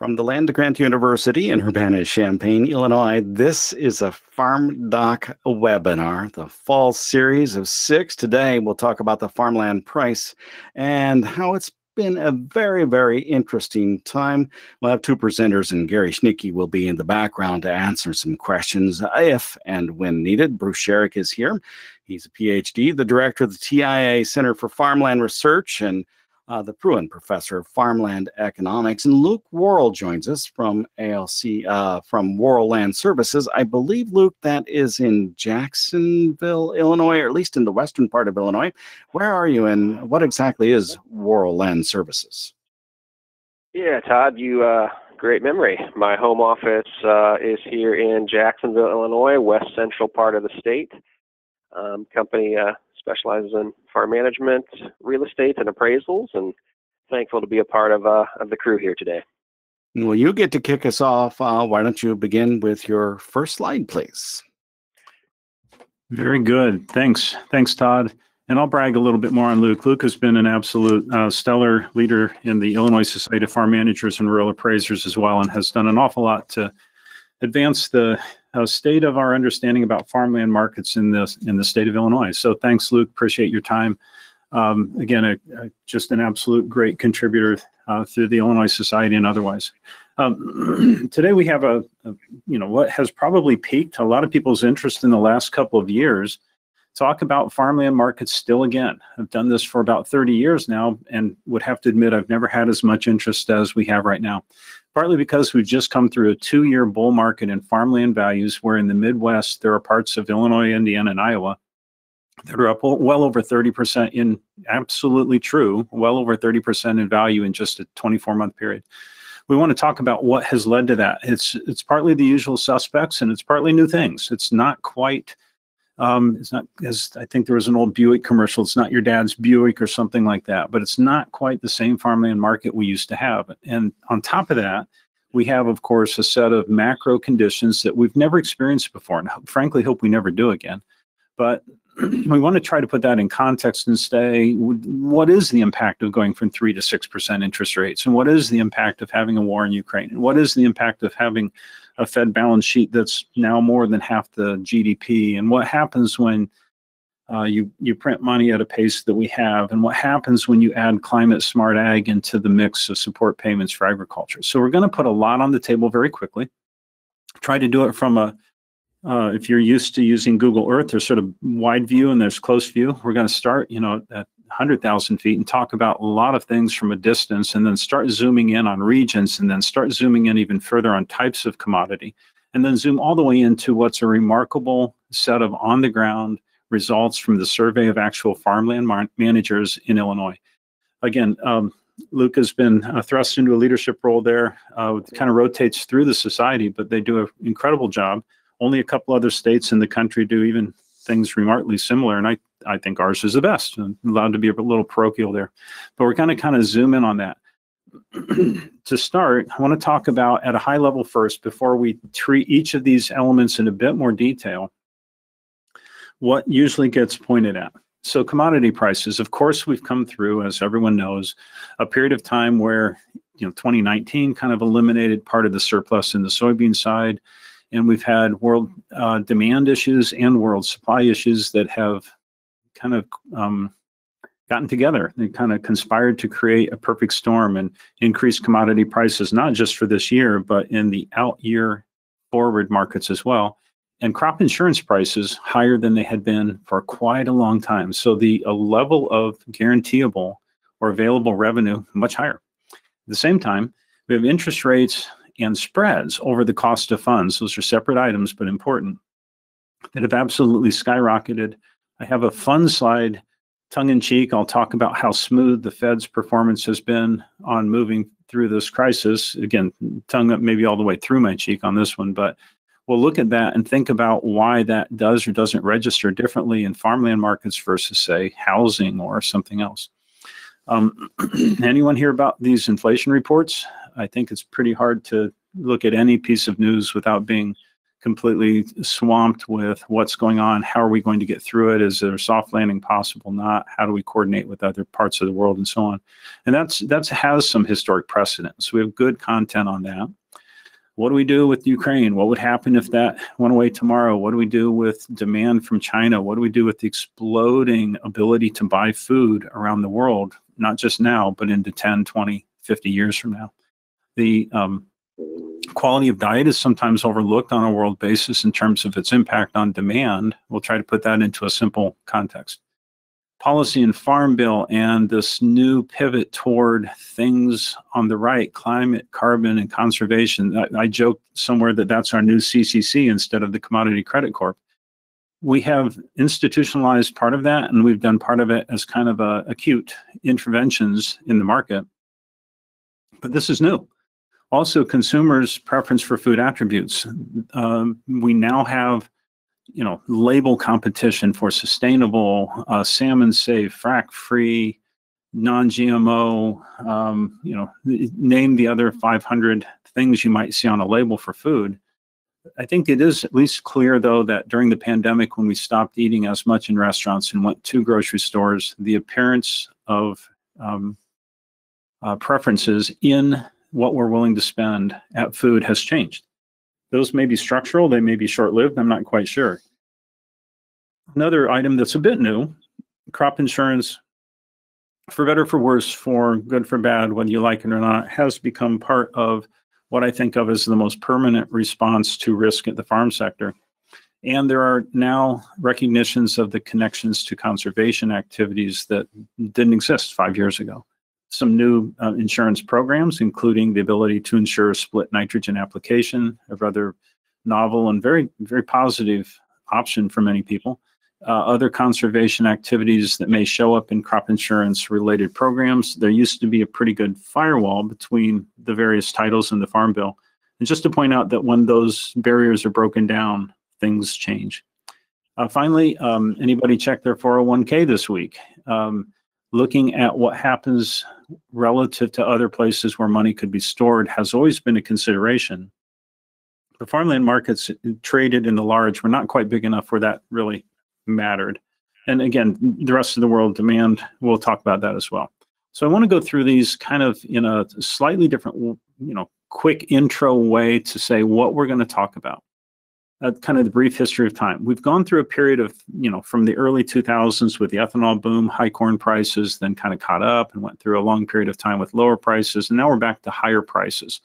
From the Land Grant University in Urbana-Champaign, Illinois, this is a farmdoc webinar, the fall series of six. Today, we'll talk about the farmland price and how it's been a very, very interesting time. We'll have two presenters, and Gary Schnitkey will be in the background to answer some questions if and when needed. Bruce Sherrick is here. He's a PhD, the director of the TIAA Center for Farmland Research, and uh, the Fruin Professor of Farmland Economics. And Luke Worrell joins us from ALC, uh, from Worrell Land Services. I believe, Luke, that is in Jacksonville, Illinois, or at least in the western part of Illinois. Where are you and what exactly is Worrell Land Services? Yeah, Todd, you uh, great memory. My home office uh, is here in Jacksonville, Illinois, west central part of the state. Um, company uh, specializes in farm management, real estate, and appraisals, and thankful to be a part of uh, of the crew here today. Well, you get to kick us off. Uh, why don't you begin with your first slide, please? Very good. Thanks. Thanks, Todd. And I'll brag a little bit more on Luke. Luke has been an absolute uh, stellar leader in the Illinois Society of Farm Managers and Rural Appraisers as well, and has done an awful lot to advance the uh, state of our understanding about farmland markets in the in the state of Illinois. So thanks, Luke. Appreciate your time. Um, again, a, a, just an absolute great contributor uh, through the Illinois Society and otherwise. Um, today we have a, a, you know, what has probably piqued a lot of people's interest in the last couple of years. Talk about farmland markets still again. I've done this for about 30 years now and would have to admit I've never had as much interest as we have right now partly because we've just come through a two year bull market in farmland values, where in the Midwest, there are parts of Illinois, Indiana, and Iowa that are up well over 30% in absolutely true, well over 30% in value in just a 24 month period. We want to talk about what has led to that. It's it's partly the usual suspects and it's partly new things. It's not quite um, it's not as I think there was an old Buick commercial. It's not your dad's Buick or something like that, but it's not quite the same farmland market we used to have. And on top of that, we have, of course, a set of macro conditions that we've never experienced before, and frankly, hope we never do again. But we want to try to put that in context and say, what is the impact of going from three to six percent interest rates, and what is the impact of having a war in Ukraine, and what is the impact of having a Fed balance sheet that's now more than half the GDP, and what happens when uh, you you print money at a pace that we have, and what happens when you add climate smart ag into the mix of support payments for agriculture. So we're going to put a lot on the table very quickly. Try to do it from a uh, if you're used to using Google Earth, there's sort of wide view and there's close view. We're going to start, you know, at 100,000 feet and talk about a lot of things from a distance and then start zooming in on regions and then start zooming in even further on types of commodity and then zoom all the way into what's a remarkable set of on the ground results from the survey of actual farmland managers in Illinois. Again, um, Luke has been uh, thrust into a leadership role there. Uh, kind of rotates through the society, but they do an incredible job. Only a couple other states in the country do even things remarkably similar, and I I think ours is the best. I'm allowed to be a little parochial there, but we're going to kind of zoom in on that. to start, I want to talk about at a high level first before we treat each of these elements in a bit more detail. What usually gets pointed at. So, commodity prices, of course, we've come through, as everyone knows, a period of time where you know 2019 kind of eliminated part of the surplus in the soybean side and we've had world uh, demand issues and world supply issues that have kind of um, gotten together. They kind of conspired to create a perfect storm and increase commodity prices, not just for this year, but in the out year forward markets as well. And crop insurance prices higher than they had been for quite a long time. So the level of guaranteeable or available revenue much higher. At the same time, we have interest rates and spreads over the cost of funds. Those are separate items, but important, that have absolutely skyrocketed. I have a fun slide, tongue in cheek. I'll talk about how smooth the Fed's performance has been on moving through this crisis. Again, tongue up maybe all the way through my cheek on this one, but we'll look at that and think about why that does or doesn't register differently in farmland markets versus, say, housing or something else. Um, anyone hear about these inflation reports? I think it's pretty hard to look at any piece of news without being completely swamped with what's going on. How are we going to get through it? Is there a soft landing possible? Not. How do we coordinate with other parts of the world and so on? And that's that's has some historic precedent. So we have good content on that. What do we do with Ukraine? What would happen if that went away tomorrow? What do we do with demand from China? What do we do with the exploding ability to buy food around the world, not just now, but into 10, 20, 50 years from now? The um, quality of diet is sometimes overlooked on a world basis in terms of its impact on demand. We'll try to put that into a simple context. Policy and Farm Bill and this new pivot toward things on the right, climate, carbon, and conservation. I, I joked somewhere that that's our new CCC instead of the Commodity Credit Corp. We have institutionalized part of that, and we've done part of it as kind of a acute interventions in the market. But this is new also consumers' preference for food attributes. Um, we now have, you know, label competition for sustainable, uh, salmon safe, frac free, non-GMO. Um, you know, name the other 500 things you might see on a label for food. I think it is at least clear, though, that during the pandemic, when we stopped eating as much in restaurants and went to grocery stores, the appearance of um, uh, preferences in what we're willing to spend at food has changed. Those may be structural, they may be short lived, I'm not quite sure. Another item that's a bit new crop insurance, for better for worse, for good for bad, whether you like it or not, has become part of what I think of as the most permanent response to risk at the farm sector. And there are now recognitions of the connections to conservation activities that didn't exist five years ago some new uh, insurance programs, including the ability to insure split nitrogen application, a rather novel and very, very positive option for many people. Uh, other conservation activities that may show up in crop insurance related programs. There used to be a pretty good firewall between the various titles in the Farm Bill. And just to point out that when those barriers are broken down, things change. Uh, finally, um, anybody check their 401k this week? Um, looking at what happens relative to other places where money could be stored has always been a consideration. The farmland markets traded in the large were not quite big enough where that really mattered. And again, the rest of the world demand, we'll talk about that as well. So I want to go through these kind of in a slightly different, you know, quick intro way to say what we're going to talk about uh, kind of the brief history of time. We've gone through a period of, you know, from the early 2000s with the ethanol boom, high corn prices, then kind of caught up and went through a long period of time with lower prices. And now we're back to higher prices.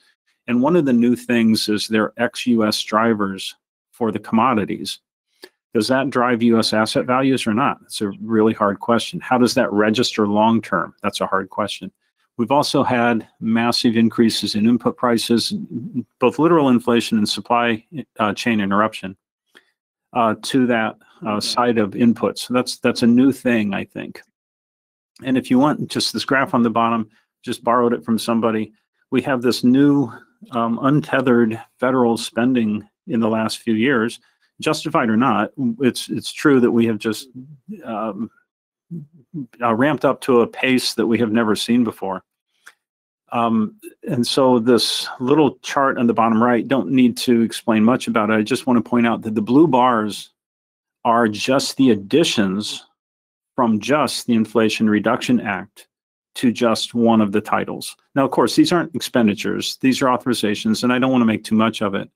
And one of the new things is they're ex US drivers for the commodities. Does that drive US asset values or not? It's a really hard question. How does that register long term? That's a hard question. We've also had massive increases in input prices, both literal inflation and supply uh, chain interruption uh, to that uh, side of inputs. That's that's a new thing, I think. And if you want just this graph on the bottom, just borrowed it from somebody. We have this new um, untethered federal spending in the last few years, justified or not. It's it's true that we have just um, uh, ramped up to a pace that we have never seen before. Um, and so this little chart on the bottom right, don't need to explain much about it. I just want to point out that the blue bars are just the additions from just the Inflation Reduction Act to just one of the titles. Now, of course, these aren't expenditures, these are authorizations, and I don't want to make too much of it.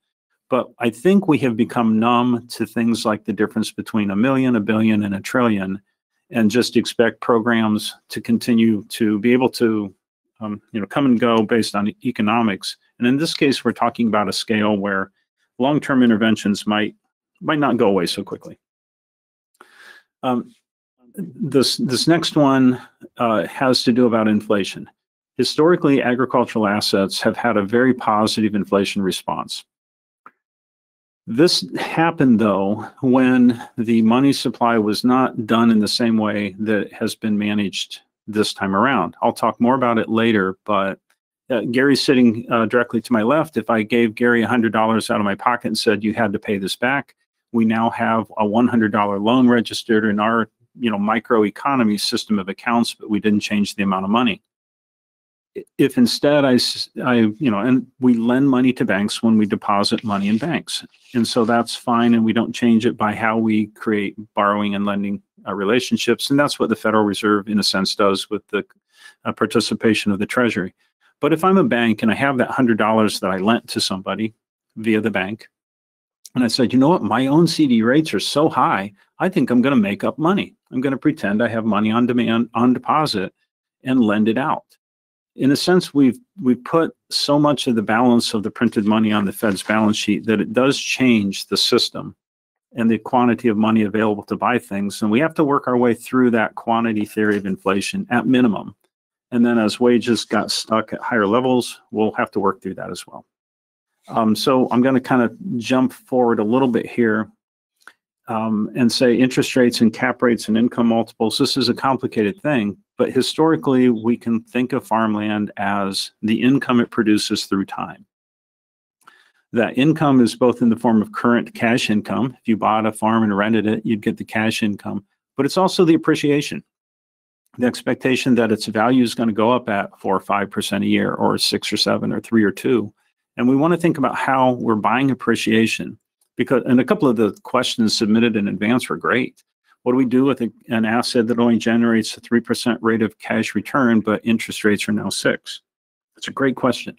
But I think we have become numb to things like the difference between a million, a billion, and a trillion and just expect programs to continue to be able to um, you know come and go based on economics. And in this case we're talking about a scale where long-term interventions might might not go away so quickly. Um, this this next one uh, has to do about inflation. Historically agricultural assets have had a very positive inflation response this happened, though, when the money supply was not done in the same way that has been managed this time around. I'll talk more about it later, but uh, Gary's sitting uh, directly to my left. If I gave Gary $100 out of my pocket and said, you had to pay this back, we now have a $100 loan registered in our you know, microeconomy system of accounts, but we didn't change the amount of money if instead I, I, you know, and we lend money to banks when we deposit money in banks. And so that's fine. And we don't change it by how we create borrowing and lending uh, relationships. And that's what the Federal Reserve, in a sense, does with the uh, participation of the Treasury. But if I'm a bank and I have that $100 that I lent to somebody via the bank, and I said, you know what, my own CD rates are so high, I think I'm going to make up money. I'm going to pretend I have money on demand, on deposit, and lend it out in a sense, we've we've put so much of the balance of the printed money on the Fed's balance sheet that it does change the system and the quantity of money available to buy things. And we have to work our way through that quantity theory of inflation at minimum. And then as wages got stuck at higher levels, we'll have to work through that as well. Um, so I'm going to kind of jump forward a little bit here um, and say interest rates and cap rates and income multiples. This is a complicated thing, but historically, we can think of farmland as the income it produces through time. That income is both in the form of current cash income. If you bought a farm and rented it, you'd get the cash income, but it's also the appreciation. The expectation that its value is going to go up at four or five percent a year, or six or seven, or three or two. And we want to think about how we're buying appreciation because, and a couple of the questions submitted in advance were great. What do we do with a, an asset that only generates a 3% rate of cash return, but interest rates are now six? That's a great question.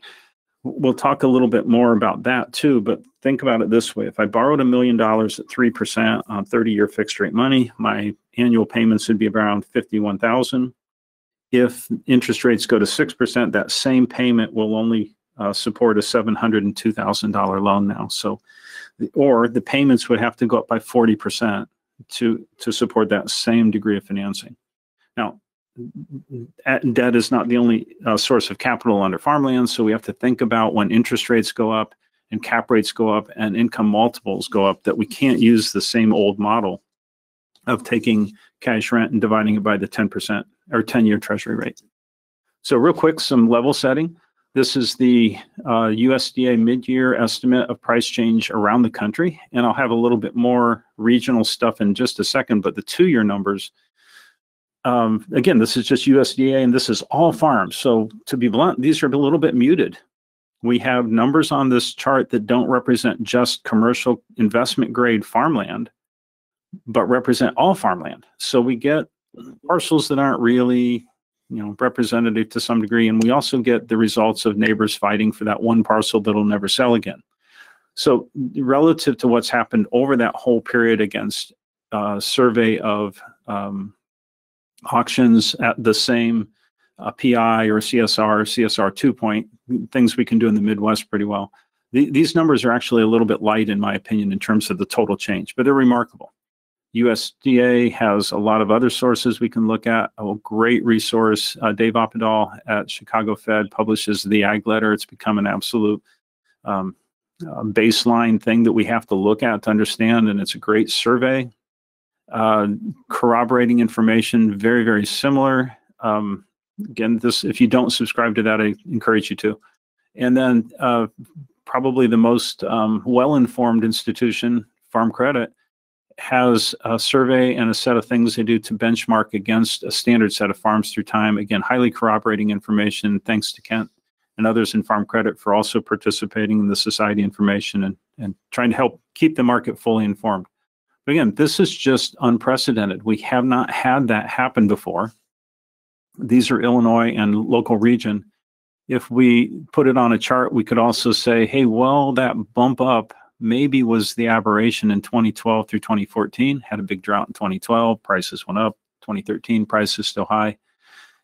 We'll talk a little bit more about that too, but think about it this way. If I borrowed a million dollars at 3% on 30 year fixed rate money, my annual payments would be around 51,000. If interest rates go to 6%, that same payment will only uh, support a $702,000 loan now. So, or the payments would have to go up by 40% to to support that same degree of financing. Now, debt is not the only uh, source of capital under farmland, so we have to think about when interest rates go up and cap rates go up and income multiples go up that we can't use the same old model of taking cash rent and dividing it by the 10% or 10 year treasury rate. So, real quick, some level setting. This is the uh, USDA mid-year estimate of price change around the country, and I'll have a little bit more regional stuff in just a second. But the two-year numbers, um, again, this is just USDA, and this is all farms. So to be blunt, these are a little bit muted. We have numbers on this chart that don't represent just commercial investment grade farmland, but represent all farmland. So we get parcels that aren't really you know representative to some degree and we also get the results of neighbors fighting for that one parcel that'll never sell again. So relative to what's happened over that whole period against uh, survey of um, auctions at the same uh, pi or csr csr 2 point things we can do in the midwest pretty well the, these numbers are actually a little bit light in my opinion in terms of the total change but they're remarkable USDA has a lot of other sources we can look at. A great resource, uh, Dave Oppedahl at Chicago Fed publishes the Ag Letter. It's become an absolute um, uh, baseline thing that we have to look at to understand, and it's a great survey. Uh, corroborating information, very, very similar. Um, again, this if you don't subscribe to that, I encourage you to. And then uh, probably the most um, well-informed institution, Farm Credit, has a survey and a set of things they do to benchmark against a standard set of farms through time. Again, highly corroborating information. Thanks to Kent and others in Farm Credit for also participating in the society information and, and trying to help keep the market fully informed. But again, this is just unprecedented. We have not had that happen before. These are Illinois and local region. If we put it on a chart, we could also say, hey, well, that bump up maybe was the aberration in 2012 through 2014. Had a big drought in 2012, prices went up. 2013, prices still high.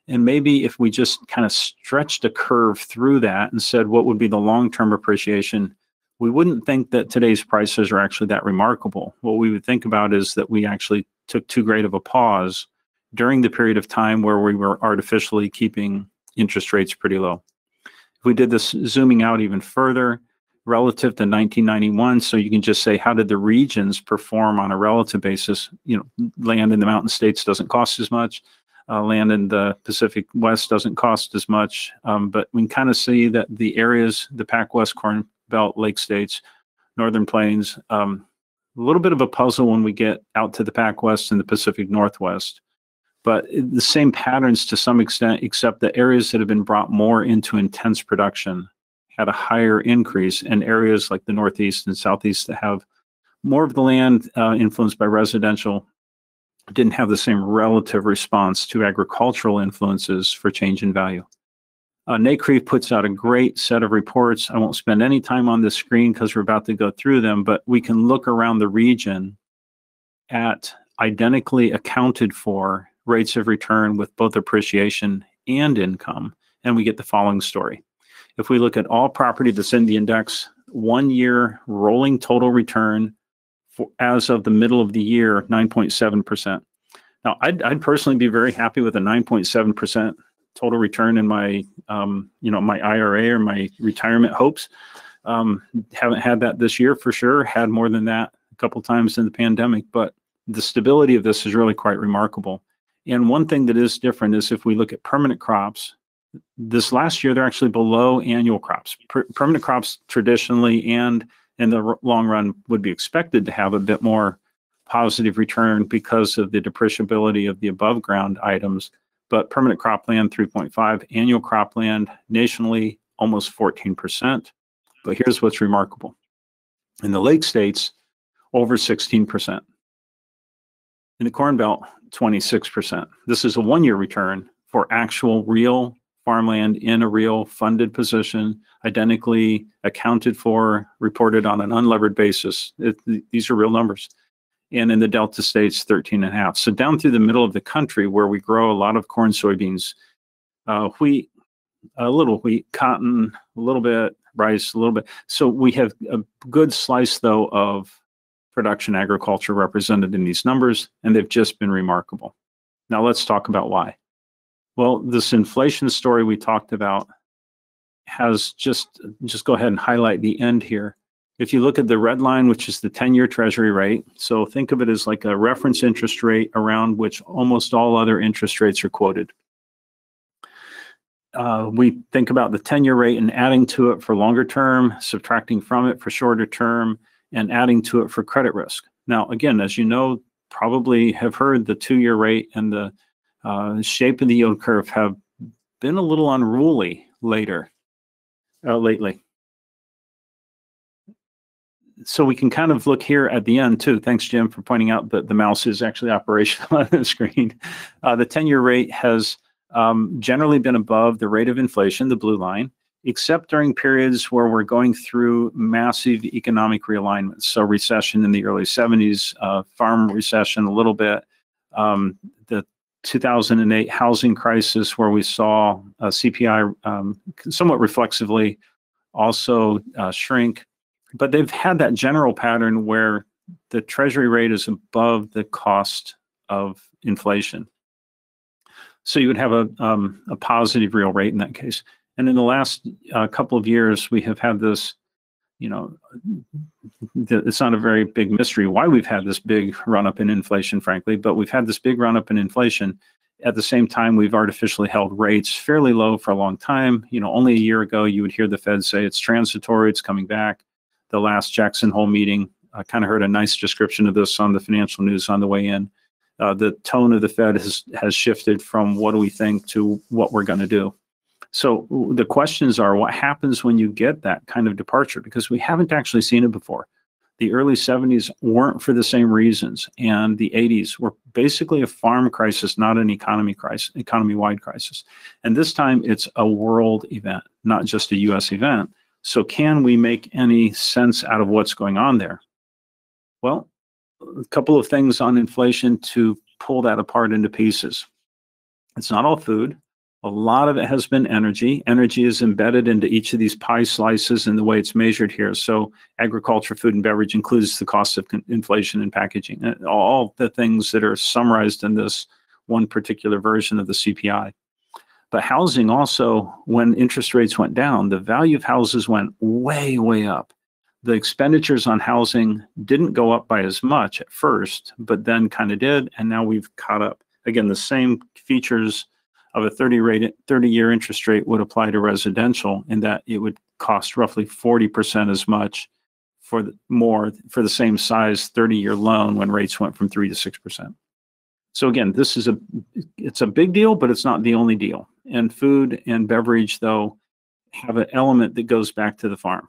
And maybe if we just kind of stretched a curve through that and said what would be the long term appreciation, we wouldn't think that today's prices are actually that remarkable. What we would think about is that we actually took too great of a pause during the period of time where we were artificially keeping interest rates pretty low. If we did this zooming out even further, relative to 1991. So you can just say, how did the regions perform on a relative basis? You know, land in the mountain states doesn't cost as much. Uh, land in the Pacific West doesn't cost as much. Um, but we can kind of see that the areas, the Pac West, Corn Belt, Lake States, Northern Plains, um, a little bit of a puzzle when we get out to the Pac West and the Pacific Northwest. but the same patterns to some extent, except the areas that have been brought more into intense production had a higher increase, and areas like the Northeast and Southeast that have more of the land uh, influenced by residential didn't have the same relative response to agricultural influences for change in value. Uh, puts out a great set of reports. I won't spend any time on this screen because we're about to go through them, but we can look around the region at identically accounted for rates of return with both appreciation and income, and we get the following story. If we look at all property that's in the index, one year rolling total return for, as of the middle of the year, 9.7%. Now, I'd, I'd personally be very happy with a 9.7% total return in my, um, you know, my IRA or my retirement hopes. Um, haven't had that this year for sure. Had more than that a couple times in the pandemic, but the stability of this is really quite remarkable. And one thing that is different is if we look at permanent crops, this last year they're actually below annual crops. Per permanent crops traditionally and in the long run would be expected to have a bit more positive return because of the depreciability of the above ground items. But permanent cropland 3.5, annual cropland nationally almost 14%. But here's what's remarkable. In the lake states, over 16%. In the Corn Belt, 26%. This is a one year return for actual real farmland in a real funded position, identically accounted for, reported on an unlevered basis. It, these are real numbers. And in the Delta states, 13 and a half. So down through the middle of the country where we grow a lot of corn, soybeans, uh, wheat, a little wheat, cotton, a little bit, rice, a little bit. So we have a good slice though of production agriculture represented in these numbers, and they've just been remarkable. Now let's talk about why. Well, this inflation story we talked about has just, just go ahead and highlight the end here. If you look at the red line, which is the 10-year treasury rate, so think of it as like a reference interest rate around which almost all other interest rates are quoted. Uh, we think about the 10-year rate and adding to it for longer term, subtracting from it for shorter term, and adding to it for credit risk. Now, again, as you know, probably have heard the two-year rate and the uh, shape of the yield curve have been a little unruly later, uh, lately. So we can kind of look here at the end too. Thanks, Jim, for pointing out that the mouse is actually operational on the screen. Uh, the 10-year rate has um, generally been above the rate of inflation, the blue line, except during periods where we're going through massive economic realignments. So recession in the early 70s, uh, farm recession a little bit, um, 2008 housing crisis where we saw uh, CPI um, somewhat reflexively also uh, shrink. But they've had that general pattern where the treasury rate is above the cost of inflation. So you would have a, um, a positive real rate in that case. And in the last uh, couple of years, we have had this, you know, it's not a very big mystery why we've had this big run up in inflation, frankly, but we've had this big run up in inflation. At the same time, we've artificially held rates fairly low for a long time. You know, only a year ago, you would hear the Fed say it's transitory, it's coming back. The last Jackson Hole meeting, I kind of heard a nice description of this on the financial news on the way in. Uh, the tone of the Fed has has shifted from what do we think to what we're going to do. So the questions are what happens when you get that kind of departure? Because we haven't actually seen it before. The early 70s weren't for the same reasons, and the 80s were basically a farm crisis, not an economy crisis, economy-wide crisis. And this time it's a world event, not just a US event. So can we make any sense out of what's going on there? Well, a couple of things on inflation to pull that apart into pieces. It's not all food. A lot of it has been energy. Energy is embedded into each of these pie slices and the way it's measured here. So agriculture, food, and beverage includes the cost of inflation and packaging, all the things that are summarized in this one particular version of the CPI. But housing also, when interest rates went down, the value of houses went way, way up. The expenditures on housing didn't go up by as much at first, but then kind of did. And now we've caught up. Again, the same features of a 30 rate 30 year interest rate would apply to residential in that it would cost roughly 40% as much for the, more for the same size 30 year loan when rates went from 3 to 6%. So again, this is a it's a big deal, but it's not the only deal. And food and beverage, though, have an element that goes back to the farm.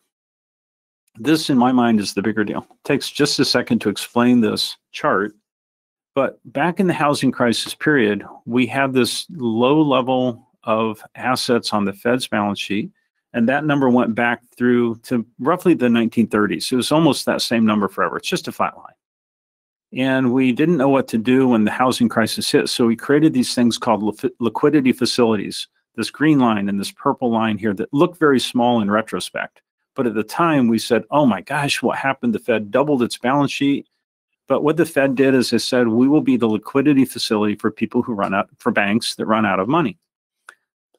This, in my mind, is the bigger deal. It takes just a second to explain this chart. But back in the housing crisis period, we had this low level of assets on the Fed's balance sheet. And that number went back through to roughly the 1930s. It was almost that same number forever. It's just a flat line. And we didn't know what to do when the housing crisis hit. So we created these things called liquidity facilities, this green line and this purple line here that look very small in retrospect. But at the time, we said, oh my gosh, what happened? The Fed doubled its balance sheet. But what the Fed did is they said, we will be the liquidity facility for people who run out, for banks that run out of money.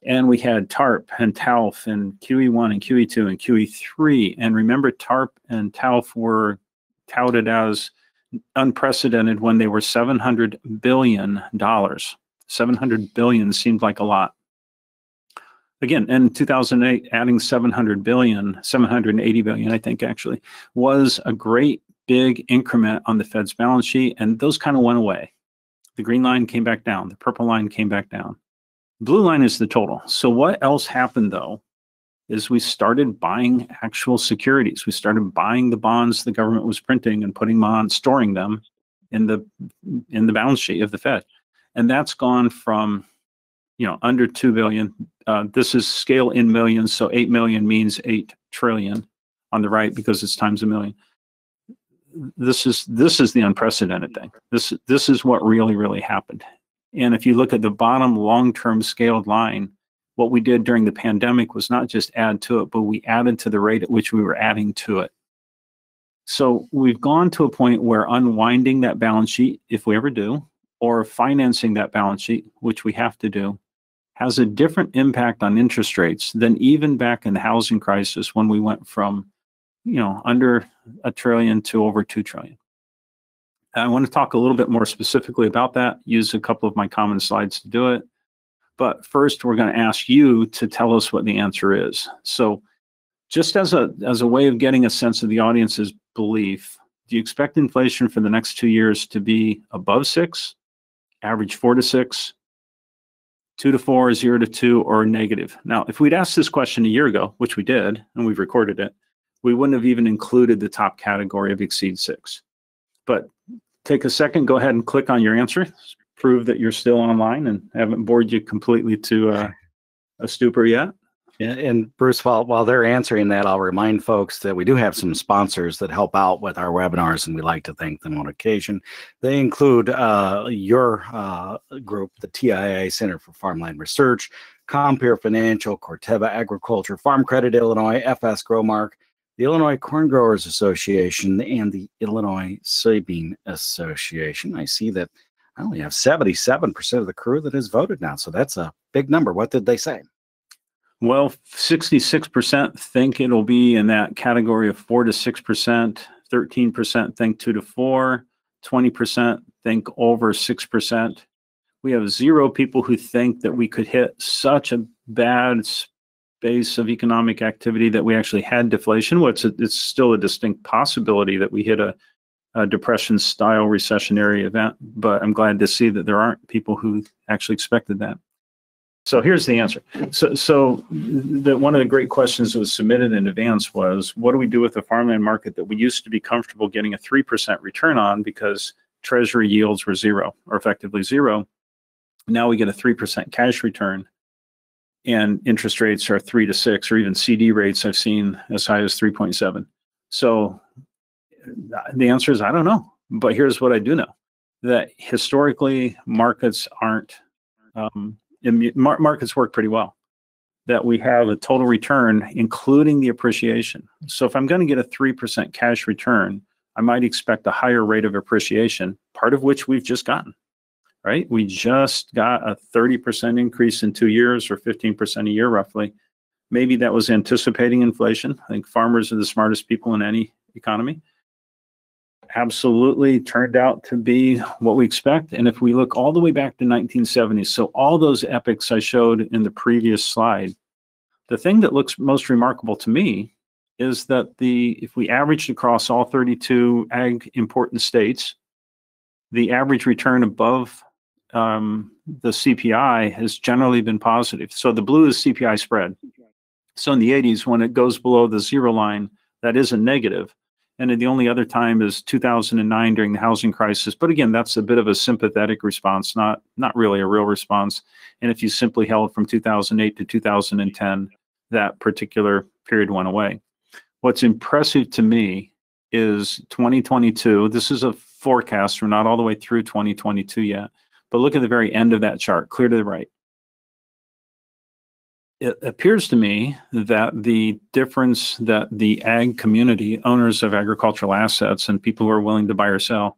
And we had TARP and TALF and QE1 and QE2 and QE3. And remember, TARP and TALF were touted as unprecedented when they were $700 billion. 700 billion seemed like a lot. Again, in 2008, adding 700 billion, 780 billion, I think actually, was a great big increment on the Fed's balance sheet, and those kind of went away. The green line came back down, the purple line came back down. Blue line is the total. So what else happened though is we started buying actual securities. We started buying the bonds the government was printing and putting them on, storing them in the in the balance sheet of the Fed. And that's gone from you know under 2 billion uh, this is scale in millions so 8 million means 8 trillion on the right because it's times a million this is this is the unprecedented thing this this is what really really happened and if you look at the bottom long-term scaled line what we did during the pandemic was not just add to it, but we added to the rate at which we were adding to it. So we've gone to a point where unwinding that balance sheet, if we ever do, or financing that balance sheet, which we have to do, has a different impact on interest rates than even back in the housing crisis when we went from, you know, under a trillion to over 2 trillion. I want to talk a little bit more specifically about that, use a couple of my common slides to do it. But first, we're going to ask you to tell us what the answer is. So, just as a as a way of getting a sense of the audience's belief, do you expect inflation for the next two years to be above six, average four to six, two to four, zero to two, or negative? Now, if we'd asked this question a year ago, which we did, and we've recorded it, we wouldn't have even included the top category of exceed six. But take a second, go ahead and click on your answer prove that you're still online and haven't bored you completely to uh, a stupor yet. Yeah, and Bruce, while, while they're answering that, I'll remind folks that we do have some sponsors that help out with our webinars, and we like to thank them on occasion. They include uh, your uh, group, the TIAA Center for Farmland Research, Compeer Financial, Corteva Agriculture, Farm Credit Illinois, FS Growmark, the Illinois Corn Growers Association, and the Illinois Soybean Association. I see that I only have 77% of the crew that has voted now. So that's a big number. What did they say? Well, 66% think it'll be in that category of 4 to 6%, 13% think 2 to 4, 20% think over 6%. We have zero people who think that we could hit such a bad space of economic activity that we actually had deflation. Well, it's, a, it's still a distinct possibility that we hit a a depression style recessionary event, but I'm glad to see that there aren't people who actually expected that. So here's the answer. So, so the, one of the great questions that was submitted in advance was, what do we do with the farmland market that we used to be comfortable getting a 3% return on because treasury yields were zero or effectively zero. Now we get a 3% cash return and interest rates are three to six or even CD rates I've seen as high as 3.7. So the answer is I don't know. But here's what I do know that historically markets aren't um, mar- markets work pretty well. That we have a total return, including the appreciation. So if I'm going to get a three percent cash return, I might expect a higher rate of appreciation, part of which we've just gotten. Right? We just got a 30% increase in two years or 15% a year roughly. Maybe that was anticipating inflation. I think farmers are the smartest people in any economy absolutely turned out to be what we expect. And if we look all the way back to 1970s, so all those epics I showed in the previous slide, the thing that looks most remarkable to me is that the if we averaged across all 32 ag important states, the average return above um, the CPI has generally been positive. So the blue is CPI spread. So in the 80s, when it goes below the zero line, that is a negative. And the only other time is 2009 during the housing crisis. But again, that's a bit of a sympathetic response, not not really a real response. And if you simply held from 2008 to 2010, that particular period went away. What's impressive to me is 2022. This is a forecast. We're not all the way through 2022 yet. But look at the very end of that chart, clear to the right it appears to me that the difference that the ag community, owners of agricultural assets, and people who are willing to buy or sell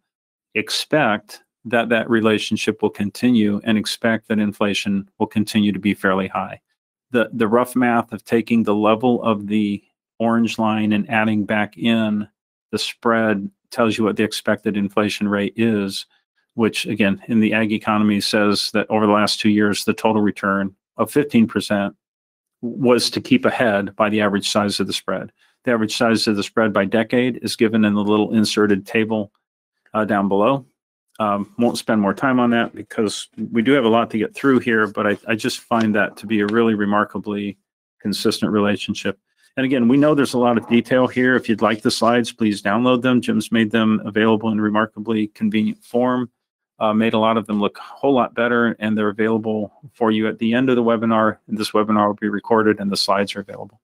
expect that that relationship will continue and expect that inflation will continue to be fairly high. The, the rough math of taking the level of the orange line and adding back in the spread tells you what the expected inflation rate is, which again, in the ag economy says that over the last two years, the total return of 15% was to keep ahead by the average size of the spread. The average size of the spread by decade is given in the little inserted table uh, down below. Um, won't spend more time on that because we do have a lot to get through here, but I, I just find that to be a really remarkably consistent relationship. And again, we know there's a lot of detail here. If you'd like the slides, please download them. Jim's made them available in remarkably convenient form uh, made a lot of them look a whole lot better, and they're available for you at the end of the webinar. And this webinar will be recorded, and the slides are available.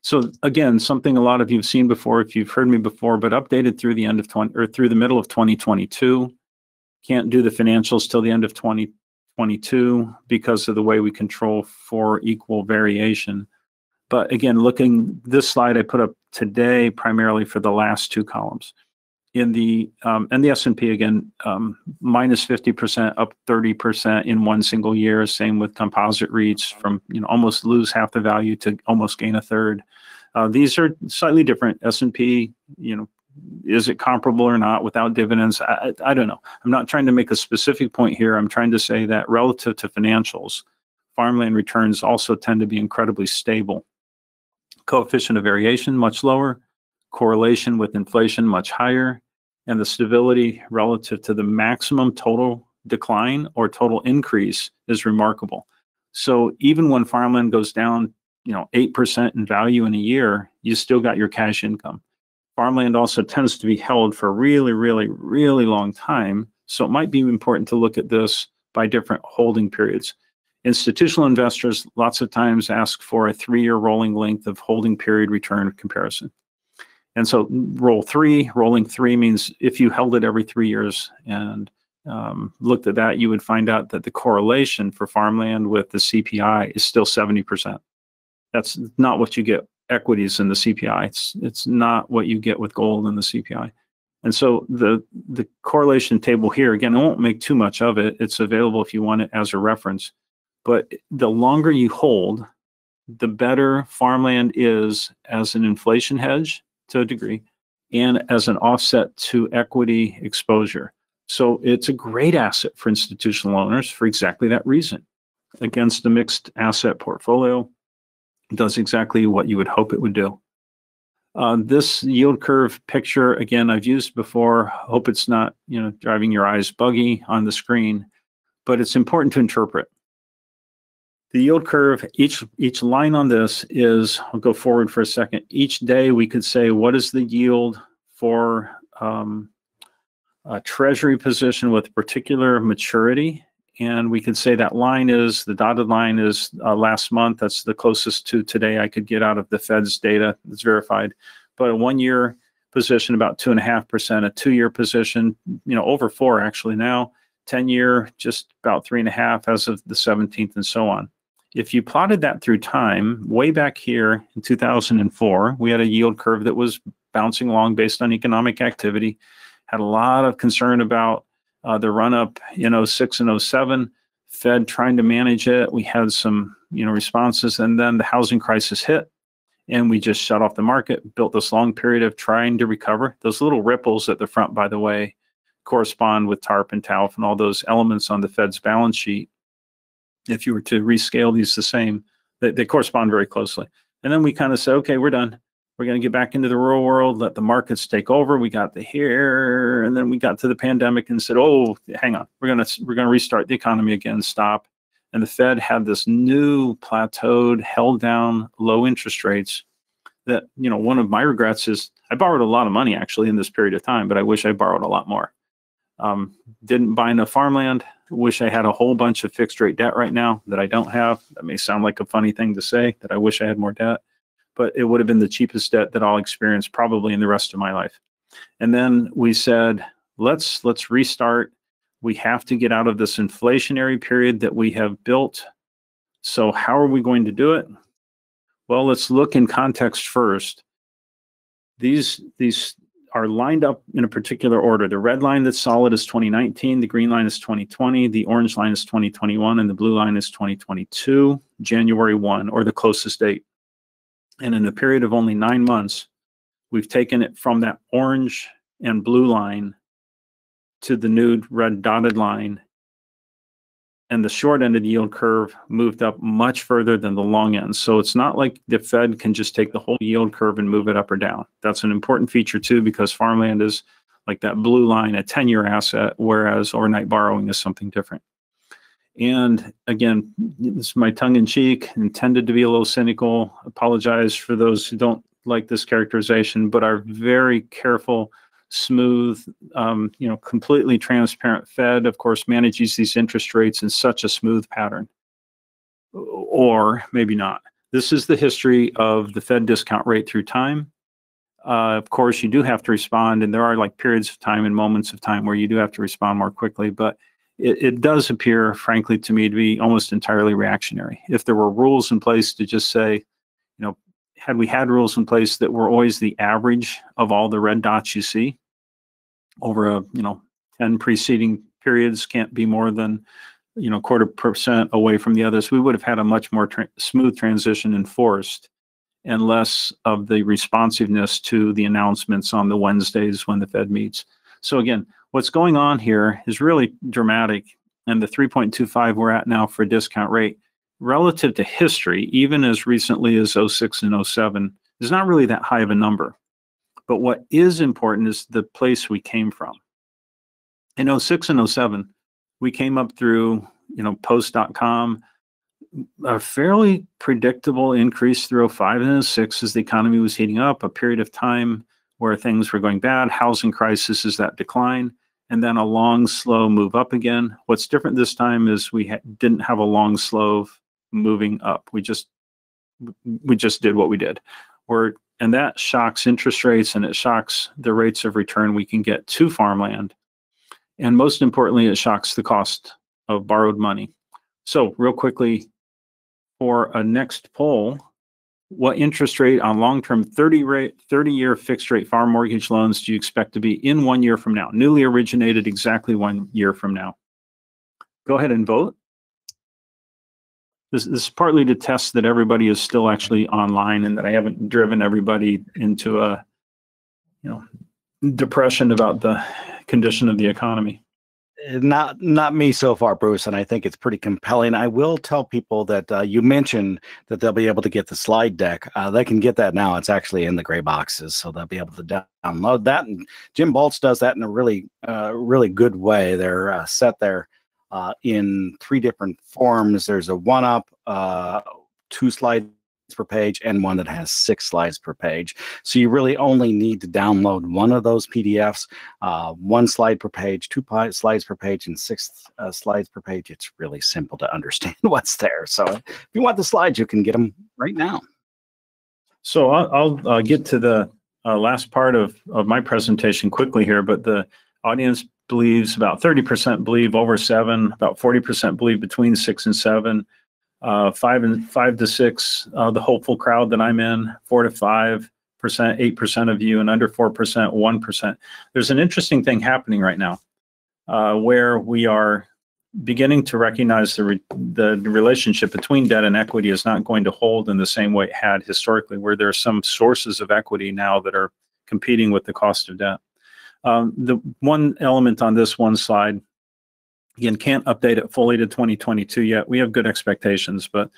So again, something a lot of you have seen before, if you've heard me before, but updated through the end of 20 or through the middle of 2022. Can't do the financials till the end of 2022 because of the way we control for equal variation. But again, looking this slide I put up today primarily for the last two columns in the um, and the S&P again um, minus 50% up 30% in one single year. Same with composite REITs from you know almost lose half the value to almost gain a third. Uh, these are slightly different. S&P you know is it comparable or not without dividends? I, I don't know. I'm not trying to make a specific point here. I'm trying to say that relative to financials farmland returns also tend to be incredibly stable. Coefficient of variation much lower correlation with inflation much higher, and the stability relative to the maximum total decline or total increase is remarkable. So even when farmland goes down, you know, 8% in value in a year, you still got your cash income. Farmland also tends to be held for a really, really, really long time. So it might be important to look at this by different holding periods. Institutional investors lots of times ask for a three year rolling length of holding period return comparison. And so roll three, rolling three means if you held it every three years and um, looked at that, you would find out that the correlation for farmland with the CPI is still 70%. That's not what you get equities in the CPI. It's, it's not what you get with gold in the CPI. And so the, the correlation table here, again, I won't make too much of it. It's available if you want it as a reference. But the longer you hold, the better farmland is as an inflation hedge to a degree and as an offset to equity exposure. So it's a great asset for institutional owners for exactly that reason. Against a mixed asset portfolio, it does exactly what you would hope it would do. Uh, this yield curve picture, again, I've used before. Hope it's not, you know, driving your eyes buggy on the screen, but it's important to interpret the yield curve, each each line on this is, I'll go forward for a second. Each day we could say, what is the yield for um, a treasury position with particular maturity? And we could say that line is, the dotted line is uh, last month. That's the closest to today I could get out of the Fed's data that's verified. But a one year position, about two and a half percent, a two year position, you know, over four actually now, 10 year, just about three and a half as of the 17th and so on if you plotted that through time, way back here in 2004, we had a yield curve that was bouncing along based on economic activity, had a lot of concern about uh, the run up in 06 and 07, Fed trying to manage it. We had some you know responses, and then the housing crisis hit, and we just shut off the market, built this long period of trying to recover. Those little ripples at the front, by the way, correspond with TARP and TALF and all those elements on the Fed's balance sheet if you were to rescale these the same, they, they correspond very closely. And then we kind of say, okay, we're done. we're going to get back into the real world, let the markets take over. We got the here, and then we got to the pandemic and said, "Oh, hang on, we're going to we're going to restart the economy again." Stop. And the Fed had this new plateaued, held down, low interest rates. That you know, one of my regrets is I borrowed a lot of money actually in this period of time, but I wish I borrowed a lot more. Um, didn't buy enough farmland. Wish I had a whole bunch of fixed rate debt right now that I don't have. That may sound like a funny thing to say that I wish I had more debt but it would have been the cheapest debt that I'll experience probably in the rest of my life. And then we said, let's let's restart. We have to get out of this inflationary period that we have built. So how are we going to do it? Well, let's look in context first. These these are lined up in a particular order. The red line that's solid is 2019, the green line is 2020, the orange line is 2021, and the blue line is 2022, January 1, or the closest date. And in a period of only nine months, we've taken it from that orange and blue line to the new red dotted line. And the short end of the yield curve moved up much further than the long end. So it's not like the Fed can just take the whole yield curve and move it up or down. That's an important feature too, because farmland is like that blue line, a 10 year asset, whereas overnight borrowing is something different. And again, this is my tongue in cheek, intended to be a little cynical. Apologize for those who don't like this characterization, but are very careful, smooth, um, you know, completely transparent Fed, of course, manages these interest rates in such a smooth pattern. Or maybe not. This is the history of the Fed discount rate through time. Uh, of course, you do have to respond, and there are like periods of time and moments of time where you do have to respond more quickly. But it, it does appear, frankly, to me to be almost entirely reactionary. If there were rules in place to just say, you know, had we had rules in place that were always the average of all the red dots you see over a, you know, 10 preceding periods can't be more than, you know, quarter percent away from the others, we would have had a much more tra- smooth transition enforced and less of the responsiveness to the announcements on the Wednesdays when the Fed meets. So again, what's going on here is really dramatic. And the 3.25 we're at now for discount rate relative to history, even as recently as 06 and 07, is not really that high of a number. But what is important is the place we came from. In 06 and 07, we came up through, you know, post.com, a fairly predictable increase through 05 and 06 as the economy was heating up, a period of time where things were going bad, housing crisis is that decline, and then a long, slow move up again. What's different this time is we ha- didn't have a long, slow moving up. We just we just did what we did. We're, and that shocks interest rates and it shocks the rates of return we can get to farmland. And most importantly, it shocks the cost of borrowed money. So, real quickly, for a next poll, what interest rate on long-term 30 rate 30 year fixed rate farm mortgage loans do you expect to be in one year from now newly originated exactly one year from now go ahead and vote this, this is partly to test that everybody is still actually online and that i haven't driven everybody into a you know depression about the condition of the economy not not me so far, Bruce, and I think it's pretty compelling. I will tell people that uh, you mentioned that they'll be able to get the slide deck. Uh, they can get that now. It's actually in the gray boxes, so they'll be able to download that. And Jim Baltz does that in a really uh, really good way. They're uh, set there uh, in three different forms. There's a one up, uh, two slides per page and one that has six slides per page. So you really only need to download one of those PDFs, uh, one slide per page, two slides per page, and six uh, slides per page. It's really simple to understand what's there. So if you want the slides, you can get them right now. So I'll, I'll uh, get to the uh, last part of, of my presentation quickly here, but the audience believes about 30% believe over seven, about 40% believe between six and seven uh, five and five to six, uh, the hopeful crowd that I'm in, four to five percent, eight percent of you, and under four percent, one percent. There's an interesting thing happening right now, uh, where we are beginning to recognize the re- the relationship between debt and equity is not going to hold in the same way it had historically, where there are some sources of equity now that are competing with the cost of debt. Um, the one element on this one slide Again, can't update it fully to 2022 yet. We have good expectations, but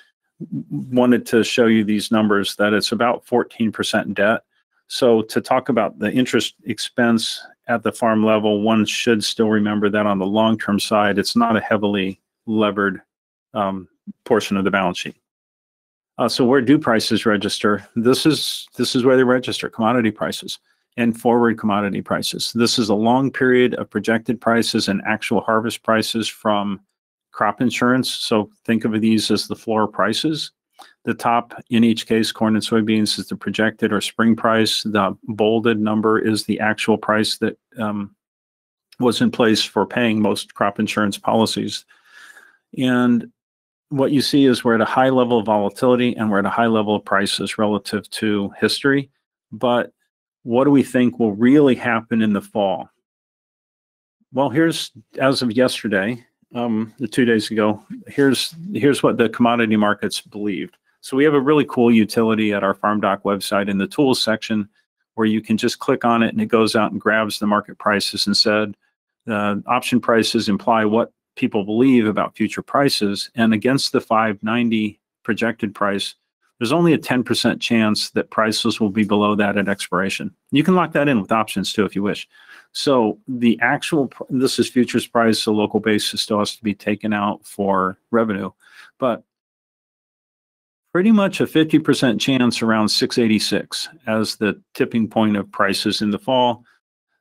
wanted to show you these numbers that it's about 14% debt So to talk about the interest expense at the farm level, one should still remember that on the long-term side, it's not a heavily levered um, portion of the balance sheet. Uh, so where do prices register? This is this is where they register commodity prices and forward commodity prices. This is a long period of projected prices and actual harvest prices from crop insurance. So think of these as the floor prices. The top in each case, corn and soybeans, is the projected or spring price. The bolded number is the actual price that um, was in place for paying most crop insurance policies. And what you see is we're at a high level of volatility and we're at a high level of prices relative to history. But what do we think will really happen in the fall? Well, here's as of yesterday, um, two days ago. Here's here's what the commodity markets believed. So we have a really cool utility at our farmdoc website in the tools section where you can just click on it and it goes out and grabs the market prices and said the option prices imply what people believe about future prices and against the 590 projected price there's only a 10% chance that prices will be below that at expiration. You can lock that in with options too if you wish. So the actual, this is futures price, so local basis still has to be taken out for revenue. But pretty much a 50% chance around 686 as the tipping point of prices in the fall.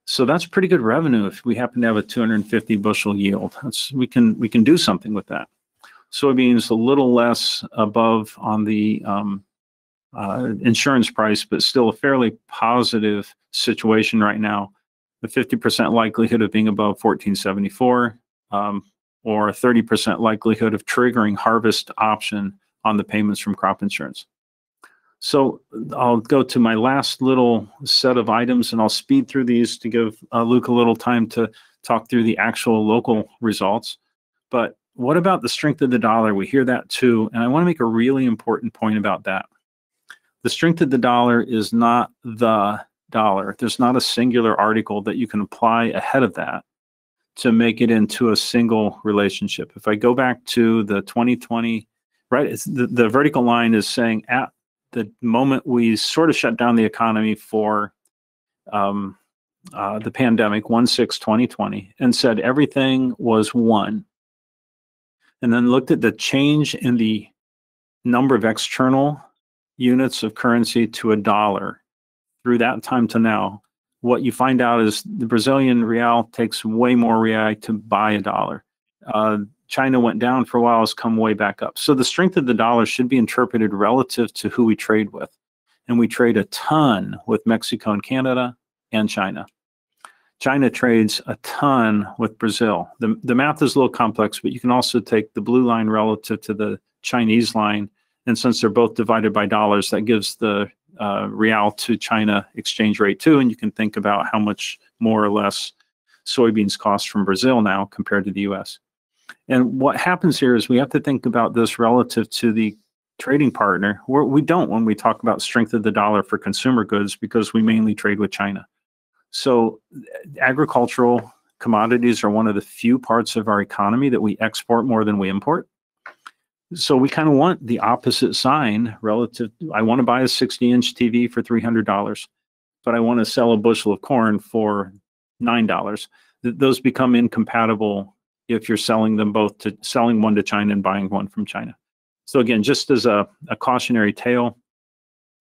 So that's pretty good revenue if we happen to have a 250 bushel yield. That's, we can we can do something with that. Soybeans a little less above on the um, uh, insurance price, but still a fairly positive situation right now. The 50% likelihood of being above 1474 um, or a 30% likelihood of triggering harvest option on the payments from crop insurance. So I'll go to my last little set of items and I'll speed through these to give uh, Luke a little time to talk through the actual local results. But what about the strength of the dollar? We hear that too. And I want to make a really important point about that. The strength of the dollar is not the dollar. There's not a singular article that you can apply ahead of that to make it into a single relationship. If I go back to the 2020, right, the, the vertical line is saying at the moment we sort of shut down the economy for um, uh, the pandemic, 1 6 2020, and said everything was one and then looked at the change in the number of external units of currency to a dollar through that time to now, what you find out is the Brazilian real takes way more real to buy a dollar. Uh, China went down for a while, has come way back up. So the strength of the dollar should be interpreted relative to who we trade with. And we trade a ton with Mexico and Canada and China. China trades a ton with Brazil. The, the math is a little complex, but you can also take the blue line relative to the Chinese line. And since they're both divided by dollars, that gives the uh, real to China exchange rate too. And you can think about how much more or less soybeans cost from Brazil now compared to the US. And what happens here is we have to think about this relative to the trading partner. We're, we do not when we talk about strength of the dollar for consumer goods because we mainly trade with China. So, agricultural commodities are one of the few parts of our economy that we export more than we import. So, we kind of want the opposite sign relative. I want to buy a 60 inch TV for $300, but I want to sell a bushel of corn for $9. Th- those become incompatible if you're selling them both to selling one to China and buying one from China. So, again, just as a, a cautionary tale,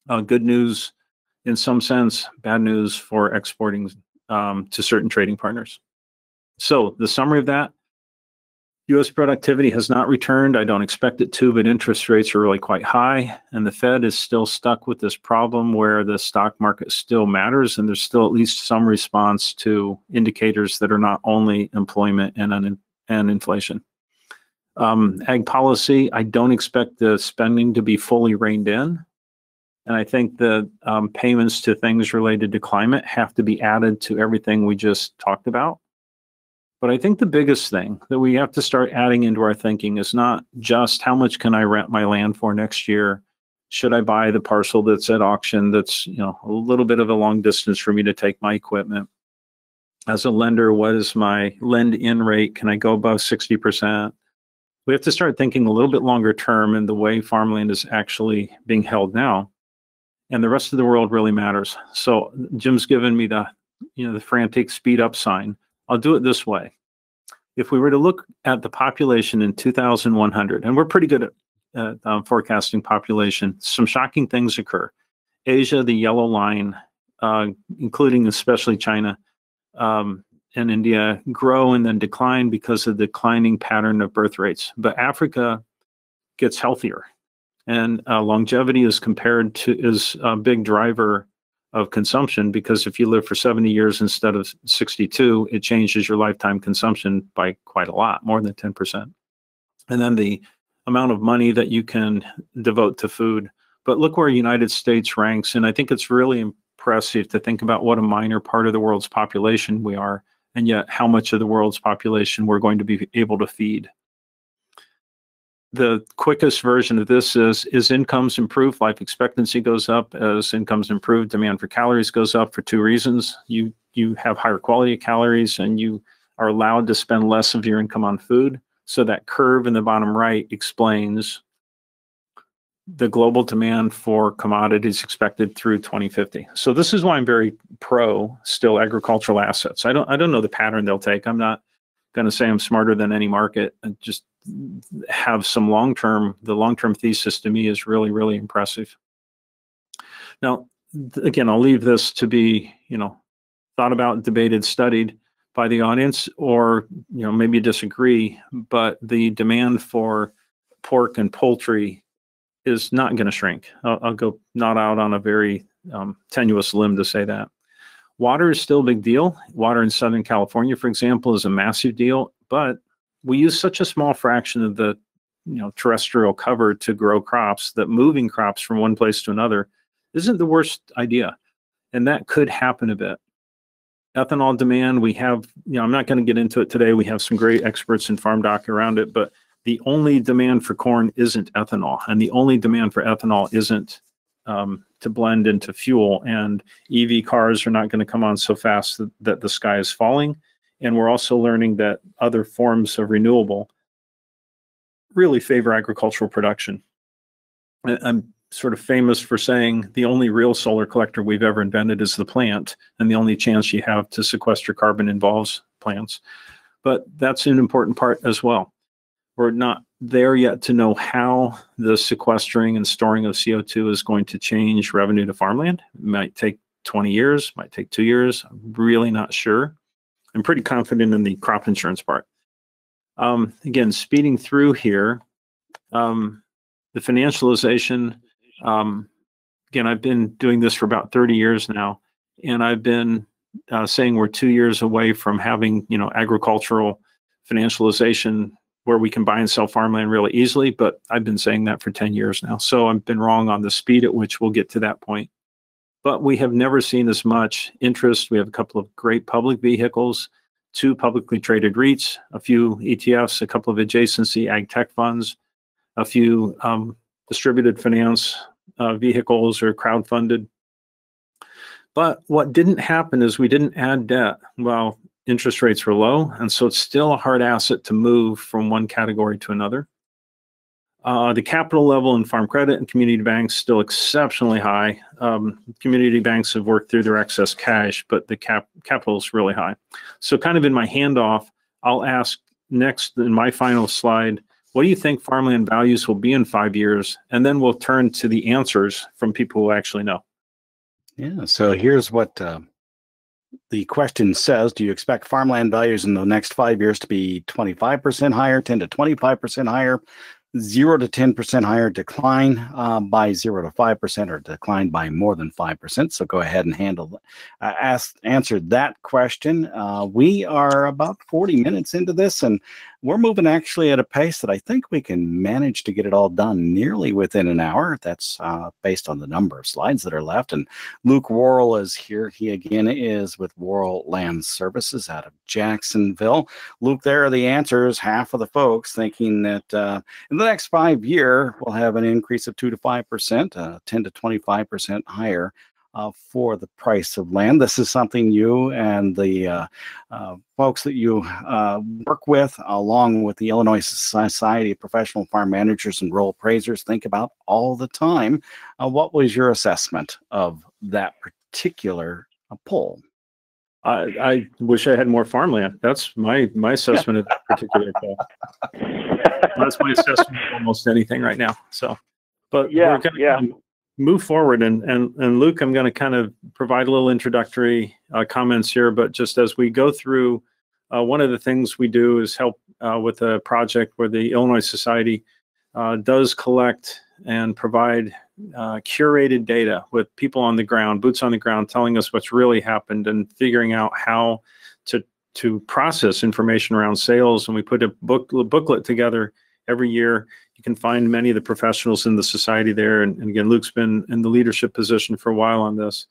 uh, good news in some sense, bad news for exporting um, to certain trading partners. So the summary of that, U.S. productivity has not returned. I don't expect it to, but interest rates are really quite high. And the Fed is still stuck with this problem where the stock market still matters and there's still at least some response to indicators that are not only employment and, un- and inflation. Um, ag policy, I don't expect the spending to be fully reined in. And I think the um, payments to things related to climate have to be added to everything we just talked about. But I think the biggest thing that we have to start adding into our thinking is not just how much can I rent my land for next year? Should I buy the parcel that's at auction that's, you know, a little bit of a long distance for me to take my equipment? As a lender, what is my lend in rate? Can I go above 60%? We have to start thinking a little bit longer term in the way farmland is actually being held now and the rest of the world really matters. So Jim's given me the, you know, the frantic speed up sign. I'll do it this way. If we were to look at the population in 2100, and we're pretty good at um, forecasting population, some shocking things occur. Asia, the yellow line, uh, including especially China um, and India, grow and then decline because of the declining pattern of birth rates. But Africa gets healthier, and uh, longevity is compared to is a big driver of consumption because if you live for 70 years instead of 62, it changes your lifetime consumption by quite a lot, more than 10%. And then the amount of money that you can devote to food. But look where United States ranks, and I think it's really impressive to think about what a minor part of the world's population we are, and yet how much of the world's population we're going to be able to feed the quickest version of this is is incomes improve life expectancy goes up as incomes improve demand for calories goes up for two reasons. You you have higher quality calories and you are allowed to spend less of your income on food. So that curve in the bottom right explains the global demand for commodities expected through 2050 so this is why i'm very pro still agricultural assets. I don't i don't know the pattern they'll take. I'm not going to say i'm smarter than any market. I just have some long term, the long term thesis to me is really, really impressive. Now, again, I'll leave this to be, you know, thought about, debated, studied by the audience, or, you know, maybe disagree, but the demand for pork and poultry is not going to shrink. I'll, I'll, go not out on a very um, tenuous limb to say that. Water is still a big deal. Water in Southern California, for example, is a massive deal, but we use such a small fraction of the you know terrestrial cover to grow crops that moving crops from one place to another isn't the worst idea and that could happen a bit. Ethanol demand we have you know i'm not going to get into it today we have some great experts in farmdoc around it but the only demand for corn isn't ethanol and the only demand for ethanol isn't um, to blend into fuel and ev cars are not going to come on so fast that, that the sky is falling and we're also learning that other forms of renewable really favor agricultural production. I'm sort of famous for saying the only real solar collector we've ever invented is the plant, and the only chance you have to sequester carbon involves plants. But that's an important part as well. We're not there yet to know how the sequestering and storing of CO2 is going to change revenue to farmland. It might take 20 years, might take two years. I'm really not sure. I'm pretty confident in the crop insurance part. Um, again, speeding through here, um, the financialization. Um, again, I've been doing this for about 30 years now, and I've been uh, saying we're two years away from having you know agricultural financialization where we can buy and sell farmland really easily. But I've been saying that for 10 years now, so I've been wrong on the speed at which we'll get to that point but we have never seen as much interest. We have a couple of great public vehicles, two publicly traded REITs, a few ETFs, a couple of adjacency ag tech funds, a few um, distributed finance uh, vehicles or crowd-funded. But what didn't happen is we didn't add debt while interest rates were low, and so it's still a hard asset to move from one category to another. Uh, the capital level in farm credit and community banks still exceptionally high. Um, community banks have worked through their excess cash, but the cap capital is really high. So, kind of in my handoff, I'll ask next in my final slide, what do you think farmland values will be in five years? And then we'll turn to the answers from people who actually know. Yeah. So here's what uh, the question says Do you expect farmland values in the next five years to be 25% higher, 10 to 25% higher? Zero to 10% higher decline uh, by zero to 5% or decline by more than 5%. So go ahead and handle, uh, ask, answer that question. Uh, we are about 40 minutes into this and we're moving actually at a pace that I think we can manage to get it all done nearly within an hour. That's uh, based on the number of slides that are left. And Luke Worrell is here. He again is with Worrell Land Services out of Jacksonville. Luke, there are the answers. Half of the folks thinking that uh, in the next five year we'll have an increase of two to five percent, uh, ten to twenty five percent higher uh, for the price of land. This is something you and the uh, uh, folks that you uh, work with, along with the Illinois Society of Professional Farm Managers and Rural Appraisers, think about all the time. Uh, what was your assessment of that particular uh, poll? I, I wish I had more farmland. That's my my assessment of that particular poll. That's my assessment of almost anything right now. So, but Yeah, we're gonna yeah. of move forward and and and Luke, I'm going to kind of provide a little introductory uh, comments here. But just as we go through, uh, one of the things we do is help uh, with a project where the Illinois Society uh, does collect and provide uh, curated data with people on the ground, boots on the ground, telling us what's really happened and figuring out how to to process information around sales. And we put a book booklet together every year. You can find many of the professionals in the society there. And, and again, Luke's been in the leadership position for a while on this.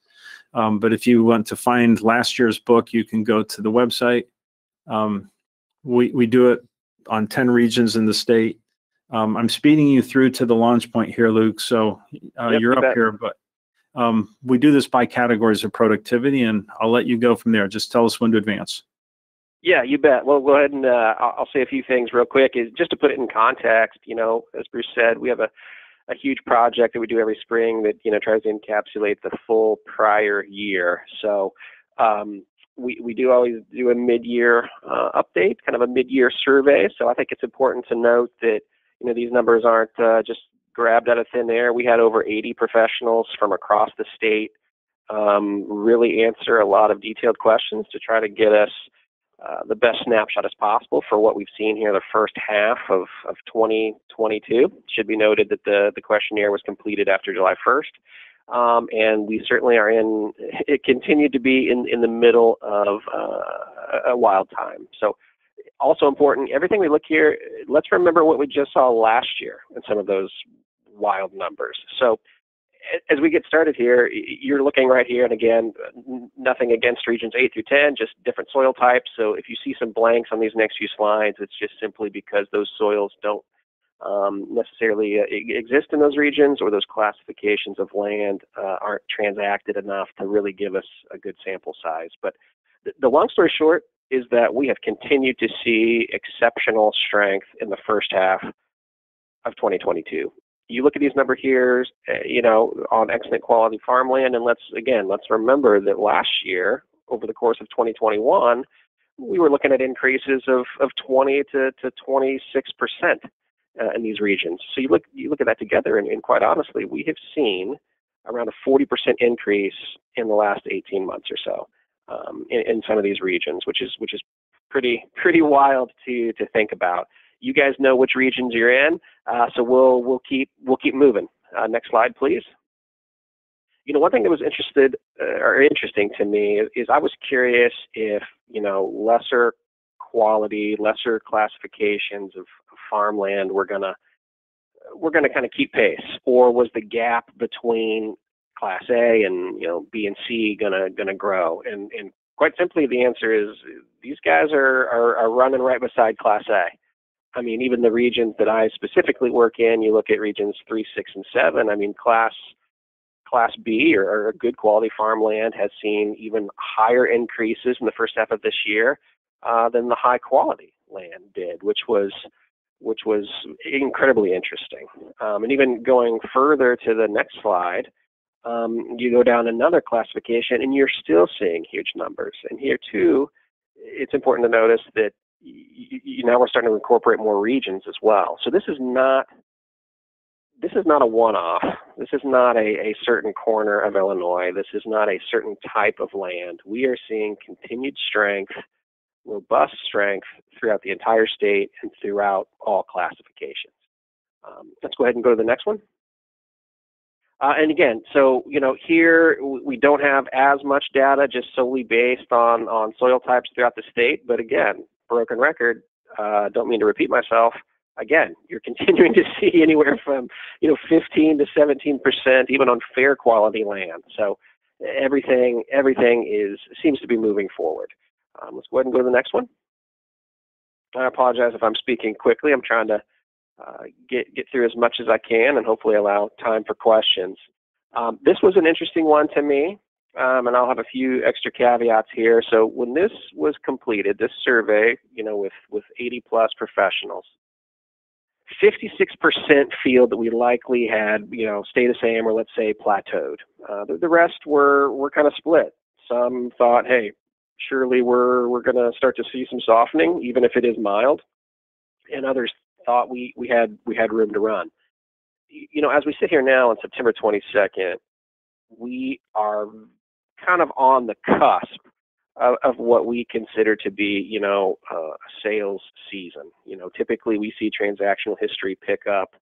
Um, but if you want to find last year's book, you can go to the website. Um, we we do it on ten regions in the state. Um, I'm speeding you through to the launch point here, Luke. So uh, Yep, you're you up bet. here, but um, we do this by categories of productivity, and I'll let you go from there. Just tell us when to advance. Yeah, you bet. Well, go ahead and uh, I'll say a few things real quick. Is just to put it in context. You know, as Bruce said, we have a a huge project that we do every spring that you know tries to encapsulate the full prior year. So um, we we do always do a mid-year uh, update, kind of a mid-year survey. So I think it's important to note that you know these numbers aren't uh, just grabbed out of thin air. We had over 80 professionals from across the state um, really answer a lot of detailed questions to try to get us uh, the best snapshot as possible for what we've seen here the first half of, of 2022. It should be noted that the, the questionnaire was completed after July 1st. Um, and we certainly are in, it continued to be in, in the middle of uh, a wild time. So also important, everything we look here, let's remember what we just saw last year and some of those wild numbers. So as we get started here, you're looking right here, and again, nothing against regions 8 through 10, just different soil types. So if you see some blanks on these next few slides, it's just simply because those soils don't um, necessarily uh, exist in those regions or those classifications of land uh, aren't transacted enough to really give us a good sample size. But th- the long story short is that we have continued to see exceptional strength in the first half of 2022 you look at these number here, uh, you know, on excellent quality farmland, and let's again, let's remember that last year, over the course of 2021, we were looking at increases of, of 20 to, to 26 percent uh, in these regions. So you look you look at that together, and, and quite honestly, we have seen around a 40 percent increase in the last 18 months or so um, in, in some of these regions, which is which is pretty pretty wild to to think about. You guys know which regions you're in. Uh, so we'll we'll keep we'll keep moving. Uh, next slide, please. You know, one thing that was interested uh, or interesting to me is I was curious if you know lesser quality, lesser classifications of, farmland were gonna were gonna kind of keep pace, or was the gap between Class A and you know B and C gonna gonna grow? And and quite simply, the answer is these guys are are, are running right beside Class A. I mean, even the regions that I specifically work in, you look at regions three, six, and seven. I mean, class class B or, or good quality farmland has seen even higher increases in the first half of this year uh, than the high quality land did, which was which was incredibly interesting. Um, and even going further to the next slide, um, you go down another classification, and you're still seeing huge numbers. And here too, it's important to notice that now we're starting to incorporate more regions as well. So this is not this is not a one-off. This is not a, a certain corner of Illinois. This is not a certain type of land. We are seeing continued strength, robust strength throughout the entire state and throughout all classifications. Um, let's go ahead and go to the next one. Uh, and again, so you know, here we don't have as much data just solely based on on soil types throughout the state. But again, broken record. Uh, don't mean to repeat myself. Again, you're continuing to see anywhere from you know 15 to 17 percent, even on fair quality land. So everything everything is seems to be moving forward. Um, let's go ahead and go to the next one. I apologize if I'm speaking quickly. I'm trying to uh, get get through as much as I can and hopefully allow time for questions. Um, this was an interesting one to me, um, and I'll have a few extra caveats here. So when this was completed, this survey, you know, with with 80 plus professionals, 56% feel that we likely had, you know, stay the same or let's say plateaued. Uh, the, the rest were were kind of split. Some thought, hey, surely we're we're going to start to see some softening, even if it is mild, and others thought we we had we had room to run. You know, as we sit here now on September 22nd, we are kind of on the cusp of, of what we consider to be, you know, uh, sales season. You know, typically we see transactional history pick up,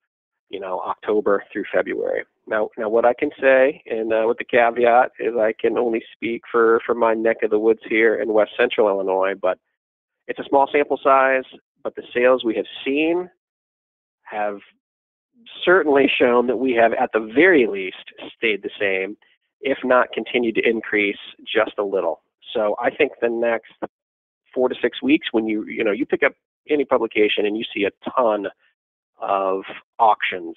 you know, October through February. Now, now what I can say, and uh, with the caveat, is I can only speak for for my neck of the woods here in West Central Illinois, but it's a small sample size. But the sales we have seen have certainly shown that we have, at the very least, stayed the same, if not continue to increase just a little. So I think the next four to six weeks, when you you know you pick up any publication and you see a ton of auctions,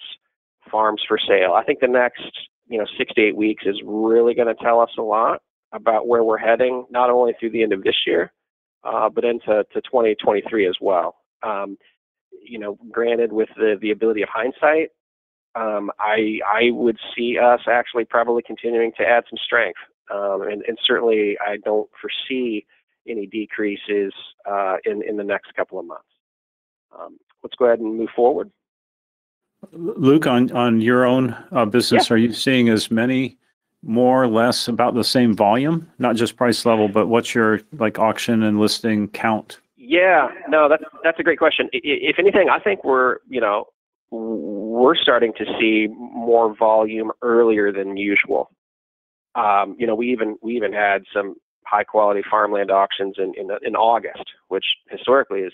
farms for sale, I think the next you know six to eight weeks is really going to tell us a lot about where we're heading, not only through the end of this year, uh, but into to 2023 as well. Um, you know, granted, with the the ability of hindsight, um, I I would see us actually probably continuing to add some strength. Um, and, and, certainly, I don't foresee any decreases uh, in in the next couple of months. Um, let's go ahead and move forward. Luke, on on your own uh, business, yeah. are you seeing as many, more or less, about the same volume? Not just price level, but what's your like auction and listing count? Yeah, no, that's that's a great question. If anything, I think we're you know we're starting to see more volume earlier than usual. Um, you know, we even we even had some high quality farmland auctions in in, in August, which historically is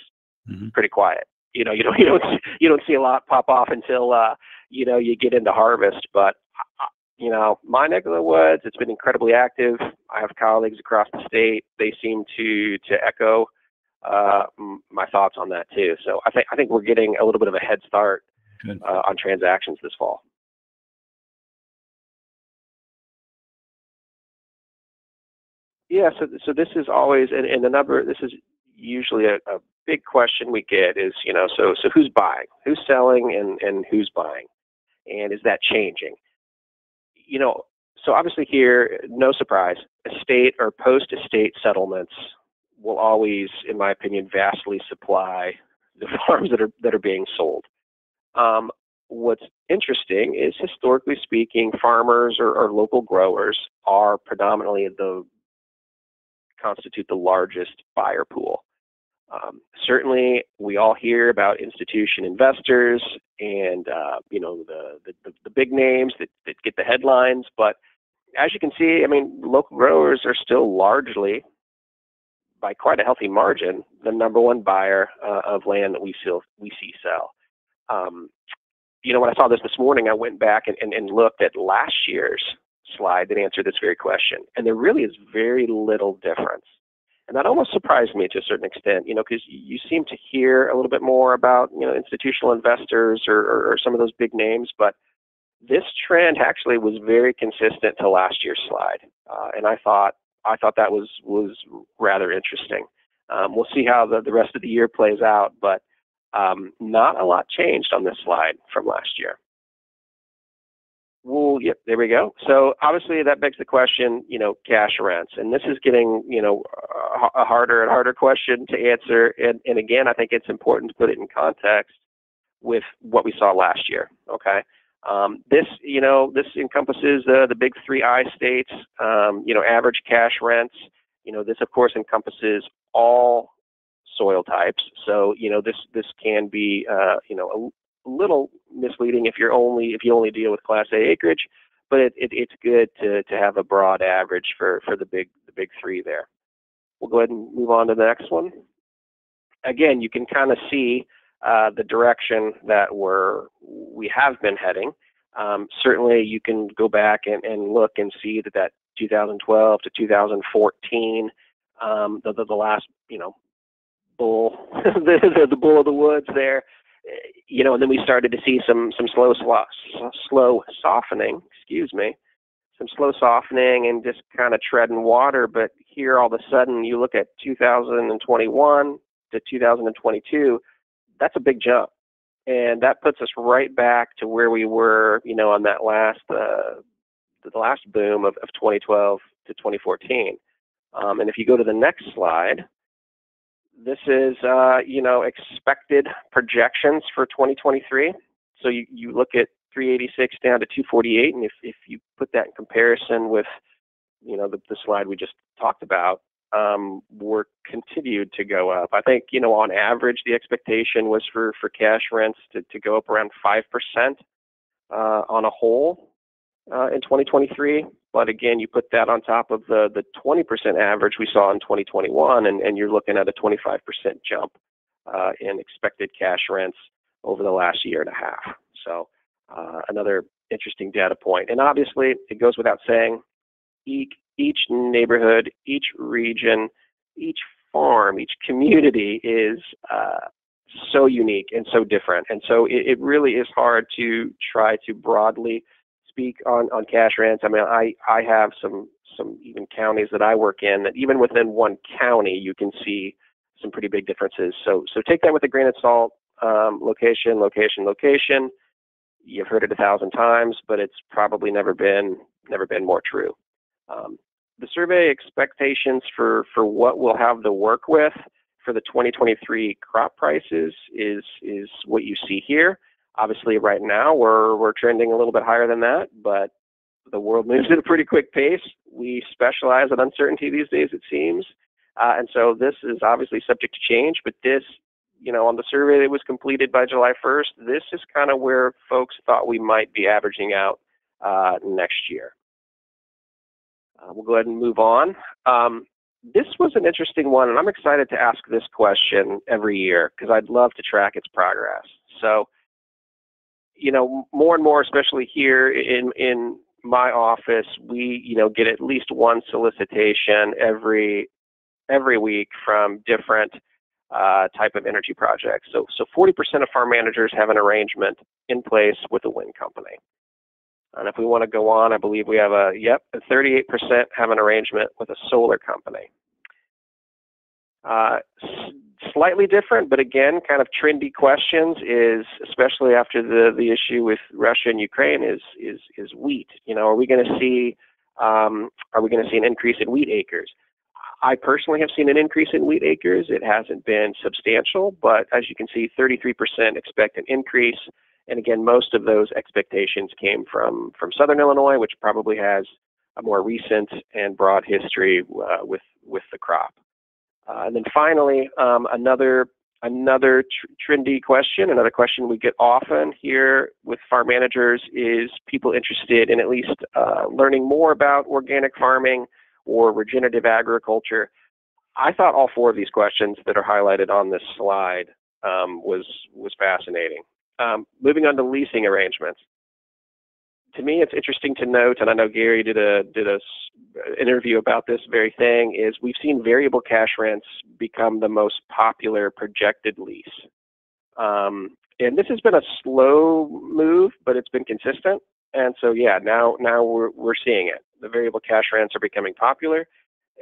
mm-hmm. pretty quiet. You know, you don't you don't you don't see a lot pop off until uh, you know you get into harvest. But uh, you know, my neck of the woods, it's been incredibly active. I have colleagues across the state; they seem to to echo uh, my thoughts on that too. So I think I think we're getting a little bit of a head start uh, on transactions this fall. Yeah, so so this is always and, and the number. This is usually a, a big question we get is you know so so who's buying, who's selling, and and who's buying, and is that changing? You know, so obviously here, no surprise, estate or post estate settlements will always, in my opinion, vastly supply the farms that are that are being sold. Um, what's interesting is historically speaking, farmers or, or local growers are predominantly the constitute the largest buyer pool. Um, certainly, we all hear about institution investors and uh, you know the, the, the big names that, that get the headlines. But as you can see, I mean, local growers are still largely, by quite a healthy margin, the number one buyer uh, of land that we see we see sell. Um, you know, when I saw this this morning, I went back and, and, and looked at last year's slide that answered this very question. And there really is very little difference. And that almost surprised me to a certain extent, you know, because you seem to hear a little bit more about, you know, institutional investors or, or, or some of those big names, but this trend actually was very consistent to last year's slide. Uh, and I thought, I thought that was, was rather interesting. Um, we'll see how the, the rest of the year plays out, but um, not a lot changed on this slide from last year. Well, yep, there we go. So obviously that begs the question, you know, cash rents, and this is getting, you know, a harder and harder question to answer. And, and again, I think it's important to put it in context with what we saw last year. Okay, um, this, you know, this encompasses the the big three I states. Um, you know, average cash rents. You know, this of course encompasses all soil types. So, you know, this this can be, uh, you know, a little misleading if you're only if you only deal with Class A acreage, but it, it, it's good to, to have a broad average for, for the big the big three there. We'll go ahead and move on to the next one. Again, you can kind of see uh, the direction that we're we have been heading. Um, certainly, you can go back and, and look and see that that 2012 to 2014, um, the, the, the last you know bull, the, the, the bull of the woods there you know, and then we started to see some some slow slow, slow softening, excuse me, some slow softening and just kind of treading water. But here, all of a sudden, you look at 2021 to 2022, that's a big jump. And that puts us right back to where we were, you know, on that last, uh, the last boom of, of 2012 to 2014. Um, and if you go to the next slide, this is, uh, you know, expected projections for 2023. So you, you look at 386 down to 248, and if, if you put that in comparison with, you know, the, the slide we just talked about, um, were continued to go up. I think, you know, on average, the expectation was for, for cash rents to, to go up around 5% uh, on a whole uh, in 2023. But again, you put that on top of the, the 20% average we saw in 2021, and, and you're looking at a 25% jump uh, in expected cash rents over the last year and a half. So uh, another interesting data point. And obviously, it goes without saying, each, each neighborhood, each region, each farm, each community is uh, so unique and so different. And so it, it, really is hard to try to broadly speak on, on cash rents. I mean, I, I have some, some even counties that I work in that even within one county, you can see some pretty big differences. So, so take that with a grain of salt. Um, location, location, location. You've heard it a thousand times, but it's probably never been never been more true. Um, the survey expectations for, for what we'll have to work with for the 2023 crop prices is, is what you see here. Obviously, right now we're, we're trending a little bit higher than that, but the world moves at a pretty quick pace. We specialize in uncertainty these days, it seems. Uh, and so this is obviously subject to change, but this, you know, on the survey that was completed by July 1st, this is kind of where folks thought we might be averaging out uh, next year. Uh, we'll go ahead and move on. Um, this was an interesting one, and I'm excited to ask this question every year because I'd love to track its progress. So, you know, more and more, especially here in in my office, we you know get at least one solicitation every every week from different uh, type of energy projects. So, so 40% of farm managers have an arrangement in place with a wind company. And if we want to go on, I believe we have a, yep, 38% have an arrangement with a solar company. Uh, slightly different, but again, kind of trendy questions is, especially after the, the issue with Russia and Ukraine, is, is, is wheat. You know, are we going to see, um, are we going to see an increase in wheat acres? I personally have seen an increase in wheat acres. It hasn't been substantial, but as you can see, 33% expect an increase. And again, most of those expectations came from, from Southern Illinois, which probably has a more recent and broad history uh, with, with the crop. Uh, and then finally, um, another another tr- trendy question, another question we get often here with farm managers is people interested in at least uh, learning more about organic farming or regenerative agriculture. I thought all four of these questions that are highlighted on this slide um, was was fascinating. Um, moving on to leasing arrangements. To me, it's interesting to note, and I know Gary did a did a interview about this very thing. Is we've seen variable cash rents become the most popular projected lease, um, and this has been a slow move, but it's been consistent. And so, yeah, now now we're we're seeing it. The variable cash rents are becoming popular,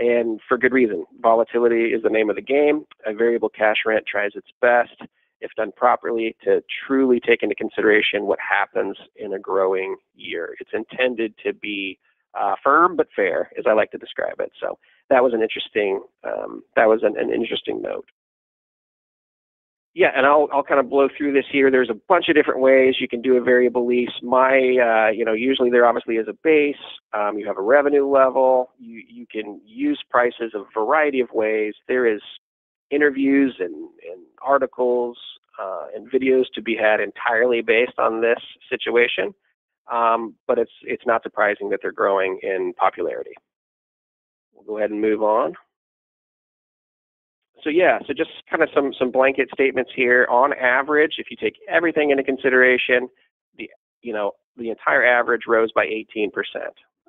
and for good reason. Volatility is the name of the game. A variable cash rent tries its best if done properly, to truly take into consideration what happens in a growing year. It's intended to be uh, firm but fair, as I like to describe it. So that was an interesting um, that was an, an, interesting note. Yeah, and I'll I'll kind of blow through this here. There's a bunch of different ways you can do a variable lease. My uh, you know usually there obviously is a base. Um, you have a revenue level. You you can use prices a variety of ways. There is interviews and, and articles uh, and videos to be had entirely based on this situation. Um, but it's it's not surprising that they're growing in popularity. We'll go ahead and move on. So yeah, so just kind of some some blanket statements here. On average, if you take everything into consideration, the you know the entire average rose by 18%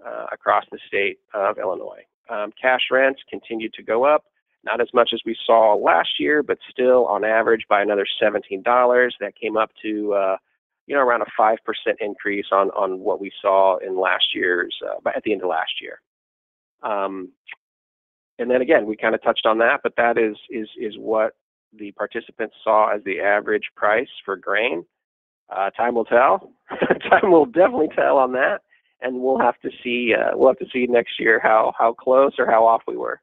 uh, across the state of Illinois. Um, cash rents continued to go up not as much as we saw last year, but still on average by another $17. That came up to uh, you know, around a five percent increase on on what we saw in last year's uh, at the end of last year. Um, and then again, we kind of touched on that, but that is is is what the participants saw as the average price for grain. Uh, time will tell. time will definitely tell on that, and we'll have to see. Uh, we'll have to see next year how how close or how off we were.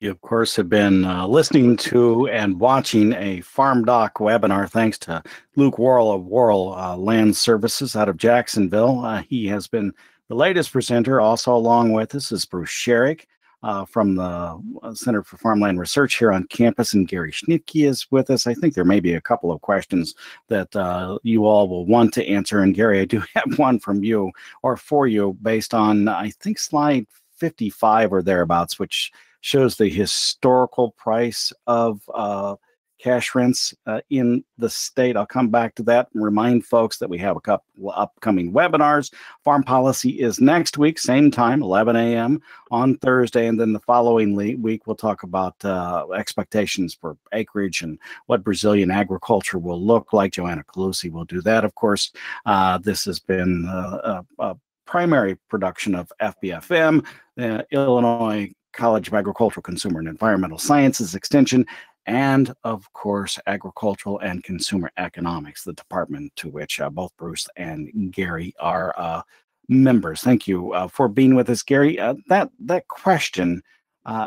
You, of course, have been uh, listening to and watching a farmdoc webinar thanks to Luke Worrell of Worrell uh, Land Services out of Jacksonville. Uh, he has been the latest presenter. Also, along with us is Bruce Sherrick uh, from the uh, Center for Farmland Research here on campus, and Gary Schnitkey is with us. I think there may be a couple of questions that uh, you all will want to answer. And Gary, I do have one from you or for you based on, I think, slide 55 or thereabouts, which shows the historical price of uh, cash rents uh, in the state. I'll come back to that and remind folks that we have a couple upcoming webinars. Farm policy is next week, same time, 11 a.m. on Thursday. And then the following week, we'll talk about uh, expectations for acreage and what Brazilian agriculture will look like. Joana Colussi will do that, of course. Uh, this has been uh, a, primary production of FBFM, uh, Illinois College of Agricultural, Consumer, and Environmental Sciences Extension, and of course, Agricultural and Consumer Economics, the department to which uh, both Bruce and Gary are uh, members. Thank you uh, for being with us, Gary. Uh, that that question uh,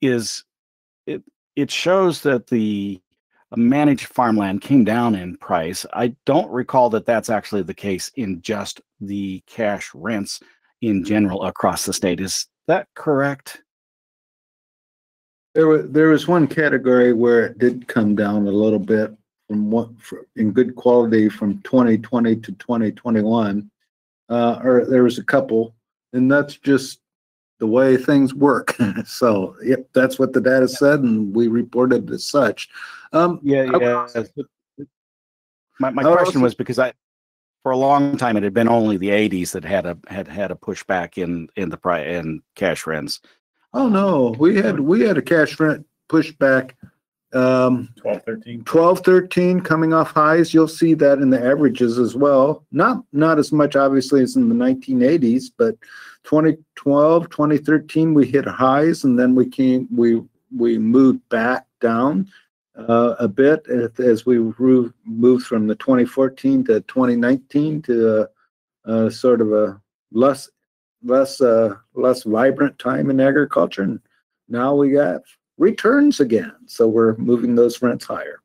is it. It shows that the managed farmland came down in price. I don't recall that that's actually the case in just the cash rents in general across the state. Is that correct? There was there was one category where it did come down a little bit from what in good quality from 2020 to 2021, uh, or there was a couple, and that's just the way things work. so, yep, that's what the data said, and we reported as such. Um, yeah, yeah. My my question was because I for a long time it had been only the 80s that had a had had a pushback in in the price in cash rents. Oh no, we had we had a cash rent pushback. Um, 12, 13. 12, 13 coming off highs. You'll see that in the averages as well. Not not as much obviously as in the 1980s, but 2012, 2013 we hit highs and then we came we we moved back down uh, a bit as we moved from the 2014 to 2019 to a, a sort of a less less uh, less vibrant time in agriculture, and now we got returns again. So we're moving those rents higher.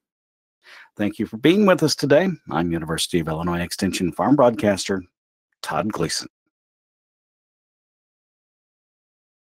Thank you for being with us today. I'm University of Illinois Extension Farm broadcaster Todd Gleason.